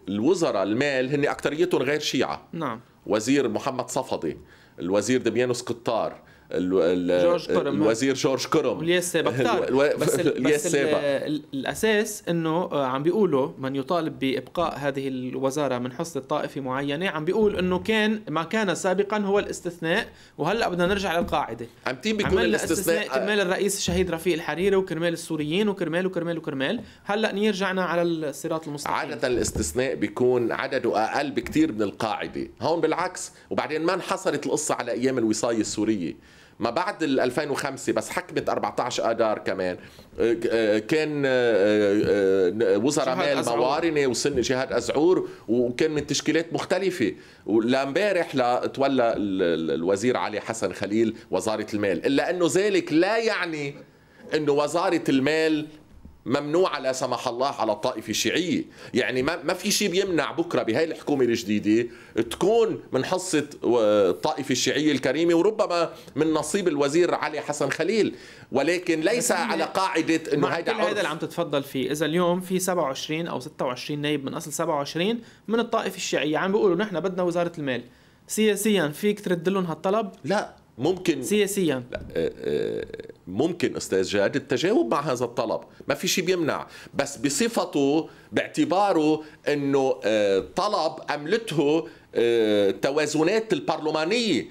الوزراء المال هن اكثريتهم غير شيعة. نعم. وزير محمد صفدي الوزير دميانوس قطار جورج كرم. الوزير جورج كرم. والياس بكتار بس, ال بس ال الأساس إنه آه، عم بيقولوا من يطالب بإبقاء هذه الوزارة من حصه طائفه معينة عم بيقول إنه كان ما كان سابقا هو الاستثناء وهلأ بدنا نرجع للقاعدة. عم تيم بيكون الاستثناء كرمال الرئيس الشهيد رفيق الحريري وكرمال السوريين وكرمال وكرمال وكرمال. هلأ نرجعنا على الصراط المستقيم. عادة الاستثناء بيكون عدده أقل بكثير من القاعدة. هون بالعكس وبعدين ما انحصرت القصة على أيام الوصاية السورية. ما بعد ال 2005 بس حكمت 14 آذار كمان. آه، آه، كان آه، وزراء مال موارنة وسن جهاد أزعور وكان من تشكيلات مختلفة. لامبارح لا تولى الوزير علي حسن خليل وزارة المال إلا أنه ذلك لا يعني إنه وزارة المال ممنوعة لا سمح الله على الطائفة الشيعية يعني ما, ما في شيء بيمنع بكرة بهاي الحكومة الجديدة تكون من حصة الطائفة الشيعية الكريمة وربما من نصيب الوزير علي حسن خليل. ولكن ليس على قاعدة إنه هيدا هذا اللي عم تتفضل فيه إذا اليوم في 27 أو 26 نايب من أصل 27 من الطائفة الشيعية عم بيقولوا نحن بدنا وزارة المال. سياسيا فيك ترد لهم هالطلب؟ لا ممكن. سياسيا. لا آه، آه، ممكن أستاذ جاد التجاوب مع هذا الطلب. ما في شيء بيمنع. بس بصفته باعتباره إنه آه، طلب املته التوازنات البرلمانية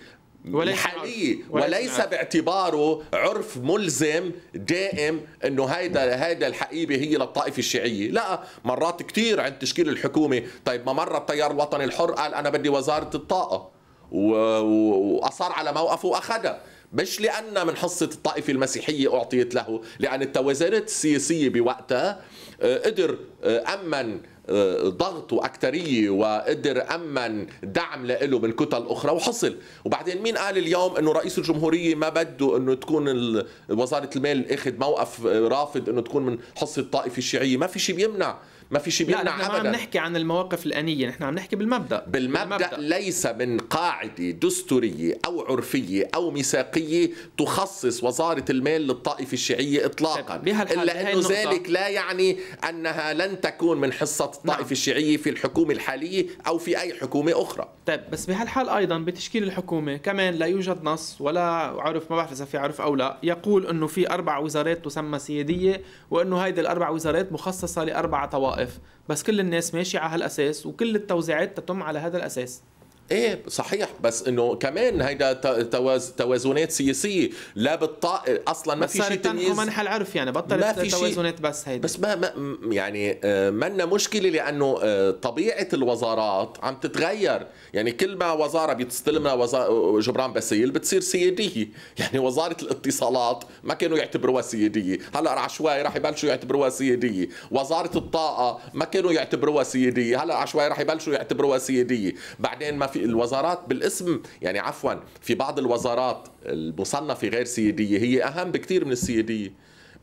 وليس الحالية. وليس عرف. باعتباره عرف ملزم دائم إنه هيدا هيدا الحقيبة هي للطائفة الشيعية. لا مرات كثير عند تشكيل الحكومة. طيب ما مرة التيار الوطني الحر قال أنا بدي وزارة الطاقة. وأصر على موقفه وأخذها. مش لأن من حصة الطائفة المسيحية أعطيت له لأن التوازنات السياسية بوقتها آه، قدر آه، أمن آه، ضغط وأكترية وقدر أمن دعم له من كتل أخرى وحصل. وبعدين مين قال اليوم أنه رئيس الجمهورية ما بده أنه تكون وزارة المال أخذ موقف رافض أنه تكون من حصة الطائفة الشيعية؟ ما في شيء بيمنع. ما في شيء بيمنع ابدا ما عم نحكي عن المواقف الآنية نحن عم نحكي بالمبدأ. بالمبدأ, بالمبدأ. ليس من قاعدة دستورية أو عرفية أو ميثاقيه تخصص وزارة المال للطائفة الشيعية اطلاقا. إلا إنه ذلك لا يعني أنها لن تكون من حصة الطائفة نعم. الشيعية في الحكومة الحالية أو في أي حكومة أخرى. طيب بس بهالحال أيضا بتشكيل الحكومة كمان لا يوجد نص ولا عرف ما بعرف إذا في عرف أو لا يقول إنه في أربع وزارات تسمى سيادية وإنه هيدي الأربع وزارات مخصصة لأربع طوائف. الطوائف بس كل الناس ماشية على هالأساس وكل التوزيعات تتم على هذا الأساس. إيه صحيح. بس إنه كمان هيدا تواز توازنات سياسية. لا بالطاق أصلا ما في شيء تمييز. ما نحل عرف يعني بطلت ما في توازنات بس هيدا بس ما, ما يعني آه، منا مشكلة لأنه آه، طبيعة الوزارات عم تتغير. يعني كل ما وزارة بتستلمها وزارة جبران باسيل بتصير سيادية. يعني وزارة الاتصالات ما كانوا يعتبروها سيادية. هلأ عشوائي رح يبلشوا يعتبروها سيادية. وزارة الطاقة ما كانوا يعتبروها سيادية. هلأ عشوائي رح يبلشوا يعتبروها سيادية. بعدين ما في الوزارات بالاسم يعني عفوا في بعض الوزارات المصنفة غير سيادية هي أهم بكثير من السيادية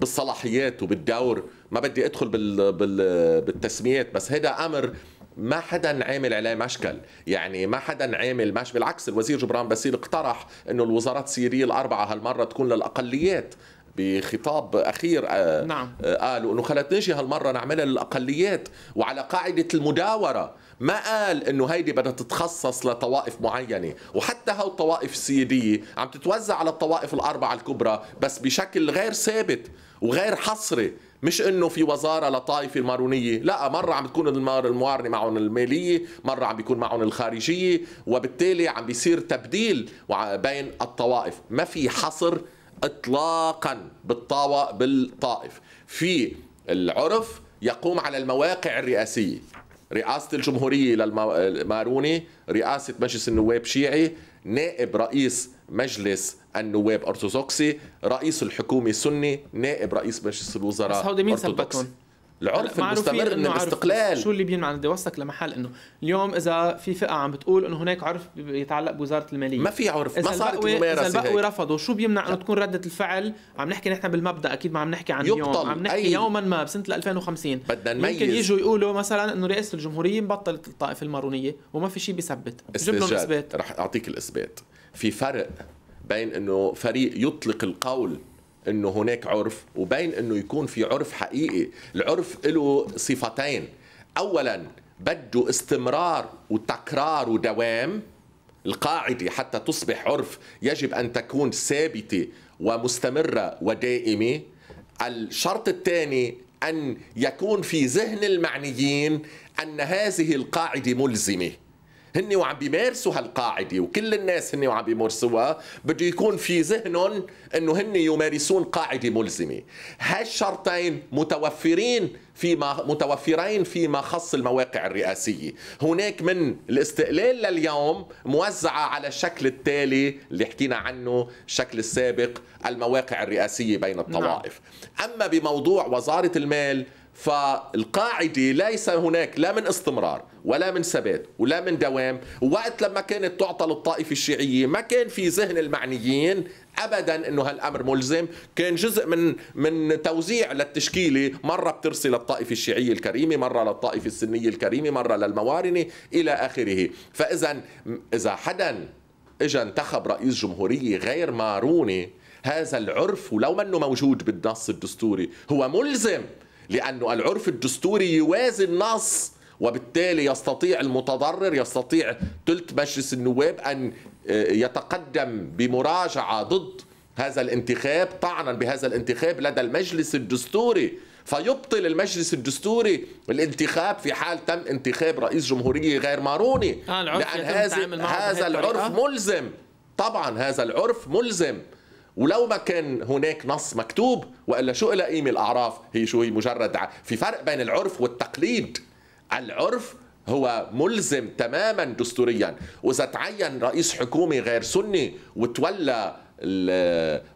بالصلاحيات وبالدور. ما بدي أدخل بال بال بالتسميات بس هذا أمر ما حدا عامل عليه مشكل. يعني ما حدا عامل مش بالعكس الوزير جبران باسيل اقترح إنه الوزارات السيادية الأربعة هالمرة تكون للأقليات بخطاب أخير آه، نعم. آه، قالوا إنه خلت نجي هالمرة نعملها للأقليات وعلى قاعدة المداورة. ما قال إنه هيدي بدها تتخصص لطوائف معينة؟ وحتى هاو الطوائف السياديه عم تتوزع على الطوائف الأربعة الكبرى بس بشكل غير ثابت وغير حصري. مش إنه في وزارة لطائفة المارونيه لا مرة عم تكون الموارنة معهم المالية مرة عم بيكون معهم الخارجية وبالتالي عم بيصير تبديل بين الطوائف. ما في حصر اطلاقا بالطاوة بالطائف. في العرف يقوم على المواقع الرئاسية. رئاسة الجمهورية للماروني رئاسة مجلس النواب شيعي نائب رئيس مجلس النواب أرثوذكسي رئيس الحكومة سني نائب رئيس مجلس الوزراء بس هودي مين ثبتهم العرف المستمر من الاستقلال. شو اللي بيمنع بدي اوصلك لمحل إنه اليوم إذا في فئة عم بتقول إنه هناك عرف يتعلق بوزارة المالية. ما في عرف ما صارت الممارسة إذا البقوي رفضوا شو بيمنع إنه تكون ردة الفعل؟ عم نحكي نحن بالمبدأ أكيد ما عم نحكي عن اليوم. عم نحكي أي... يوما ما بسنة 2050 بدنا نميز. ممكن يجوا يقولوا مثلا إنه رئاسه الجمهورية مبطلت الطائفة المارونية وما في شيء بيثبت. جيب لهم إثبات. رح أعطيك الإثبات. في فرق بين إنه فريق يطلق القول إنه هناك عرف وبين إنه يكون في عرف حقيقي. العرف له صفتين. اولا بده استمرار وتكرار ودوام القاعدة حتى تصبح عرف يجب أن تكون ثابتة ومستمرة ودائمة. الشرط الثاني أن يكون في ذهن المعنيين أن هذه القاعدة ملزمة. هن وعم بيمارسوا هالقاعدة وكل الناس هن وعم بيمارسوها. بده يكون في ذهنهم إنه هن يمارسون قاعدة ملزمة. هالشرطين متوفرين فيما متوفرين فيما خص المواقع الرئاسية. هناك من الاستقلال لليوم موزعة على الشكل التالي اللي حكينا عنه الشكل السابق المواقع الرئاسية بين الطوائف. نعم. أما بموضوع وزارة المال فالقاعدة ليس هناك لا من استمرار. ولا من ثبات ولا من دوام. وقت لما كانت تعطى للطائفة الشيعية ما كان في ذهن المعنيين ابدا إنه هالأمر ملزم. كان جزء من من توزيع للتشكيلة. مرة بترسل للطائفه الشيعية الكريمة مرة للطائفة السنية الكريمة مرة للموارنة إلى آخره. فاذا إذا حدا اجى انتخب رئيس جمهورية غير ماروني هذا العرف ولو منه موجود بالنص الدستوري هو ملزم لأنه العرف الدستوري يوازي النص وبالتالي يستطيع المتضرر يستطيع ثلث مجلس النواب أن آه، يتقدم بمراجعة ضد هذا الانتخاب طعنا بهذا الانتخاب لدى المجلس الدستوري. فيبطل المجلس الدستوري الانتخاب في حال تم انتخاب رئيس جمهورية غير ماروني. آه لأن هذا هذا العرف ملزم. طبعا هذا العرف ملزم. ولو ما كان هناك نص مكتوب وإلا شو لها قيمه الاعراف هي شو هي مجرد في فرق بين العرف والتقليد. العرف هو ملزم تماما دستوريا. وإذا تعين رئيس حكومه غير سني وتولى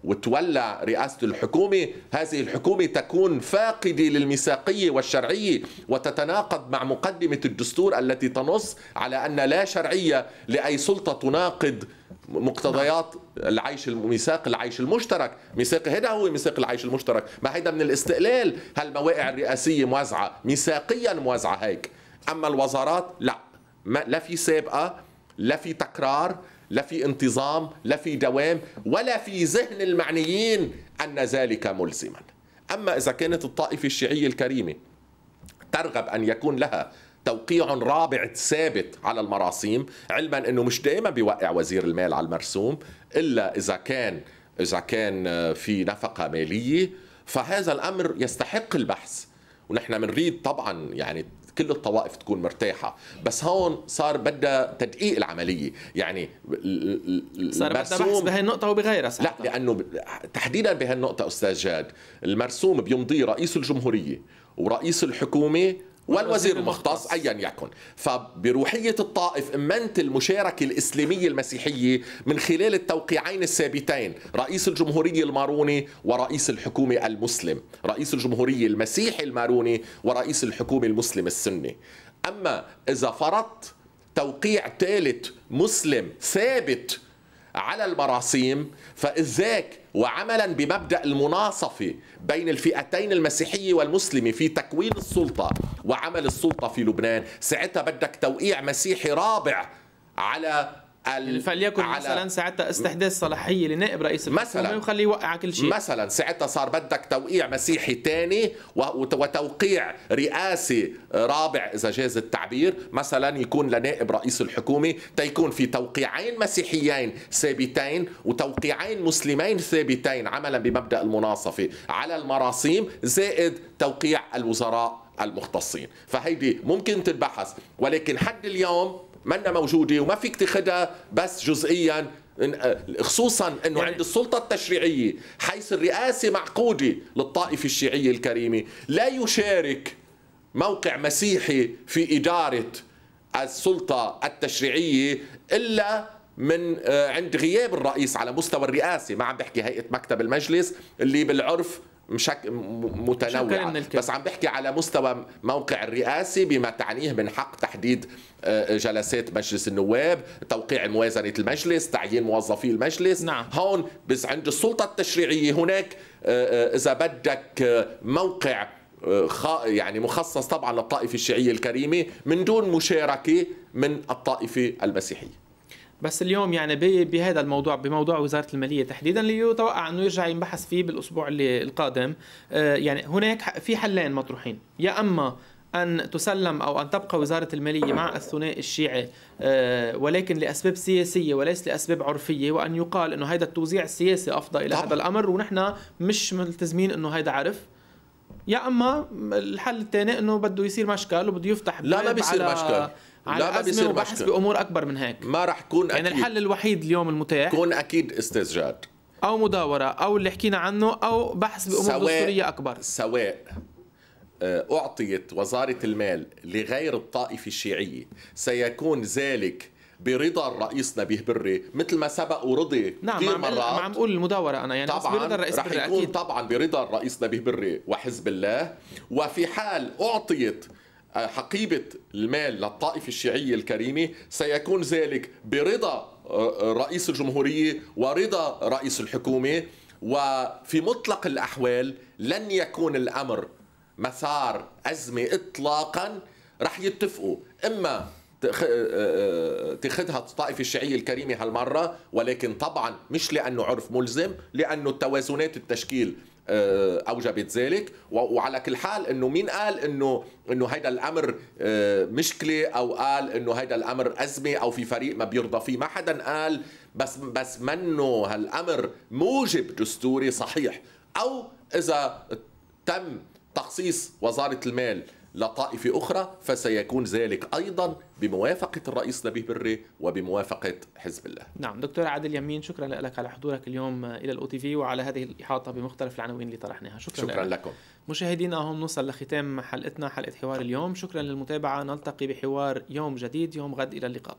وتولى رئاسة الحكومة هذه الحكومة تكون فاقدة للميثاقية والشرعية وتتناقض مع مقدمة الدستور التي تنص على أن لا شرعية لأي سلطة تناقض مقتضيات العيش الميثاق العيش المشترك. ميثاق هذا هو ميثاق العيش المشترك. ما هيدا من الاستقلال. هالمواقع الرئاسية موزعة؟ ميثاقيا موزعة هيك. أما الوزارات لا. ما لا في سابقة لا في تكرار لا في انتظام لا في دوام ولا في ذهن المعنيين أن ذلك ملزما. أما إذا كانت الطائفة الشيعية الكريمة ترغب أن يكون لها توقيع رابع ثابت على المراسيم علما إنه مش دائما بيوقع وزير المال على المرسوم إلا إذا كان إذا كان في نفقة مالية. فهذا الأمر يستحق البحث. ونحن بنريد طبعا يعني كل الطوائف تكون مرتاحة. بس هون صار بدها تدقيق العملية. يعني صار بدها بحث بهي النقطة وبغيرها لا لأنه تحديدا بهالنقطه أستاذ جاد المرسوم بيمضيه رئيس الجمهورية ورئيس الحكومة والوزير المختص ايا يكن. فبروحية الطائف امنت المشاركه الاسلاميه المسيحيه من خلال التوقيعين الثابتين رئيس الجمهورية الماروني ورئيس الحكومة المسلم رئيس الجمهورية المسيحي الماروني ورئيس الحكومة المسلم السني. أما إذا فرضت توقيع ثالث مسلم ثابت على المراسيم فإذاك وعملا بمبدأ المناصفة بين الفئتين المسيحية والمسلمة في تكوين السلطة وعمل السلطة في لبنان. ساعتها بدك توقيع مسيحي رابع على فليكن على مثلا ساعتها استحداث صلاحية لنائب رئيس مثلا. ويخليه يوقع كل شيء. مثلا ساعتها صار بدك توقيع مسيحي ثاني وتوقيع رئاسي رابع إذا جاز التعبير مثلا يكون لنائب رئيس الحكومة تيكون في توقيعين مسيحيين ثابتين وتوقيعين مسلمين ثابتين عملا بمبدأ المناصفة. على المراسيم زائد توقيع الوزراء المختصين. فهيدي ممكن تنبحث ولكن حد اليوم منا موجودة وما فيك تاخذها بس جزئيا. خصوصا إنه يعني عند السلطة التشريعية حيث الرئاسة معقودة للطائفة الشيعية الكريمة. لا يشارك موقع مسيحي في إدارة السلطة التشريعية إلا من آه، عند غياب الرئيس على مستوى الرئاسة. ما عم بحكي هيئة مكتب المجلس اللي بالعرف مشك متنوعة بس عم بحكي على مستوى موقع الرئاسي بما تعنيه من حق تحديد آه، جلسات مجلس النواب توقيع موازنة المجلس تعيين موظفي المجلس. نعم. هون بس عند السلطة التشريعية هناك آه، إذا بدك موقع يعني مخصص طبعا للطائفة الشيعية الكريمة من دون مشاركة من الطائفة المسيحية. بس اليوم يعني بهذا الموضوع بموضوع وزارة المالية تحديدا اللي يتوقع إنه يرجع ينبحث فيه بالأسبوع اللي القادم. آه، يعني هناك في حلين مطروحين. يا أما أن تسلم أو أن تبقى وزارة المالية مع الثنائي الشيعي آه، ولكن لأسباب سياسية وليس لأسباب عرفية وأن يقال أنه هذا التوزيع السياسي أفضى إلى طبعا. هذا الأمر ونحن مش ملتزمين أنه هذا عرف. يا أما الحل الثاني إنه بده يصير مشكل وبده يفتح لا ما بيصير مشكل. على لا ما بيصير وبحث بأمور أكبر من هيك. ما راح يكون يعني أكيد. الحل الوحيد اليوم المتاح يكون أكيد استسجاد أو مداورة أو اللي حكينا عنه أو بحث بأمور دستورية أكبر. سواء آه، أعطيت وزارة المال لغير الطائفة الشيعية سيكون ذلك برضا الرئيس نبيه بري مثل ما سبق ورضي نعم كثير مرات. ما عم بقول المداورة أنا يعني طبعا برضا الرئيس رح يكون أكيد. طبعا برضا الرئيس نبيه بري وحزب الله. وفي حال أعطيت حقيبة المال للطائفة الشيعية الكريمة سيكون ذلك برضا آه، رئيس الجمهورية ورضا رئيس الحكومة. وفي مطلق الأحوال لن يكون الأمر مسار أزمة إطلاقا. رح يتفقوا إما تاخذها الطائفة الشيعية الكريمة هالمرة ولكن طبعا مش لأنه عرف ملزم لأنه التوازنات التشكيل آه، اوجبت ذلك. وعلى كل حال إنه مين قال انه إنه هيدا الأمر آه، مشكله أو قال إنه هيدا الأمر أزمة أو في فريق ما بيرضى فيه؟ ما حدا قال. بس بس منه هالأمر موجب دستوري صحيح. أو إذا تم تخصيص وزارة المال لطائفة أخرى فسيكون ذلك أيضا بموافقة الرئيس نبيه بري وبموافقة حزب الله. نعم دكتور عادل يمين شكرا لك على حضورك اليوم إلى الأو تي في وعلى هذه الإحاطة بمختلف العناوين اللي طرحناها. شكرا, شكرا لك. لكم. مشاهدينا هم نوصل لختام حلقتنا حلقة حوار اليوم. شكرا للمتابعة. نلتقي بحوار يوم جديد يوم غد. إلى اللقاء.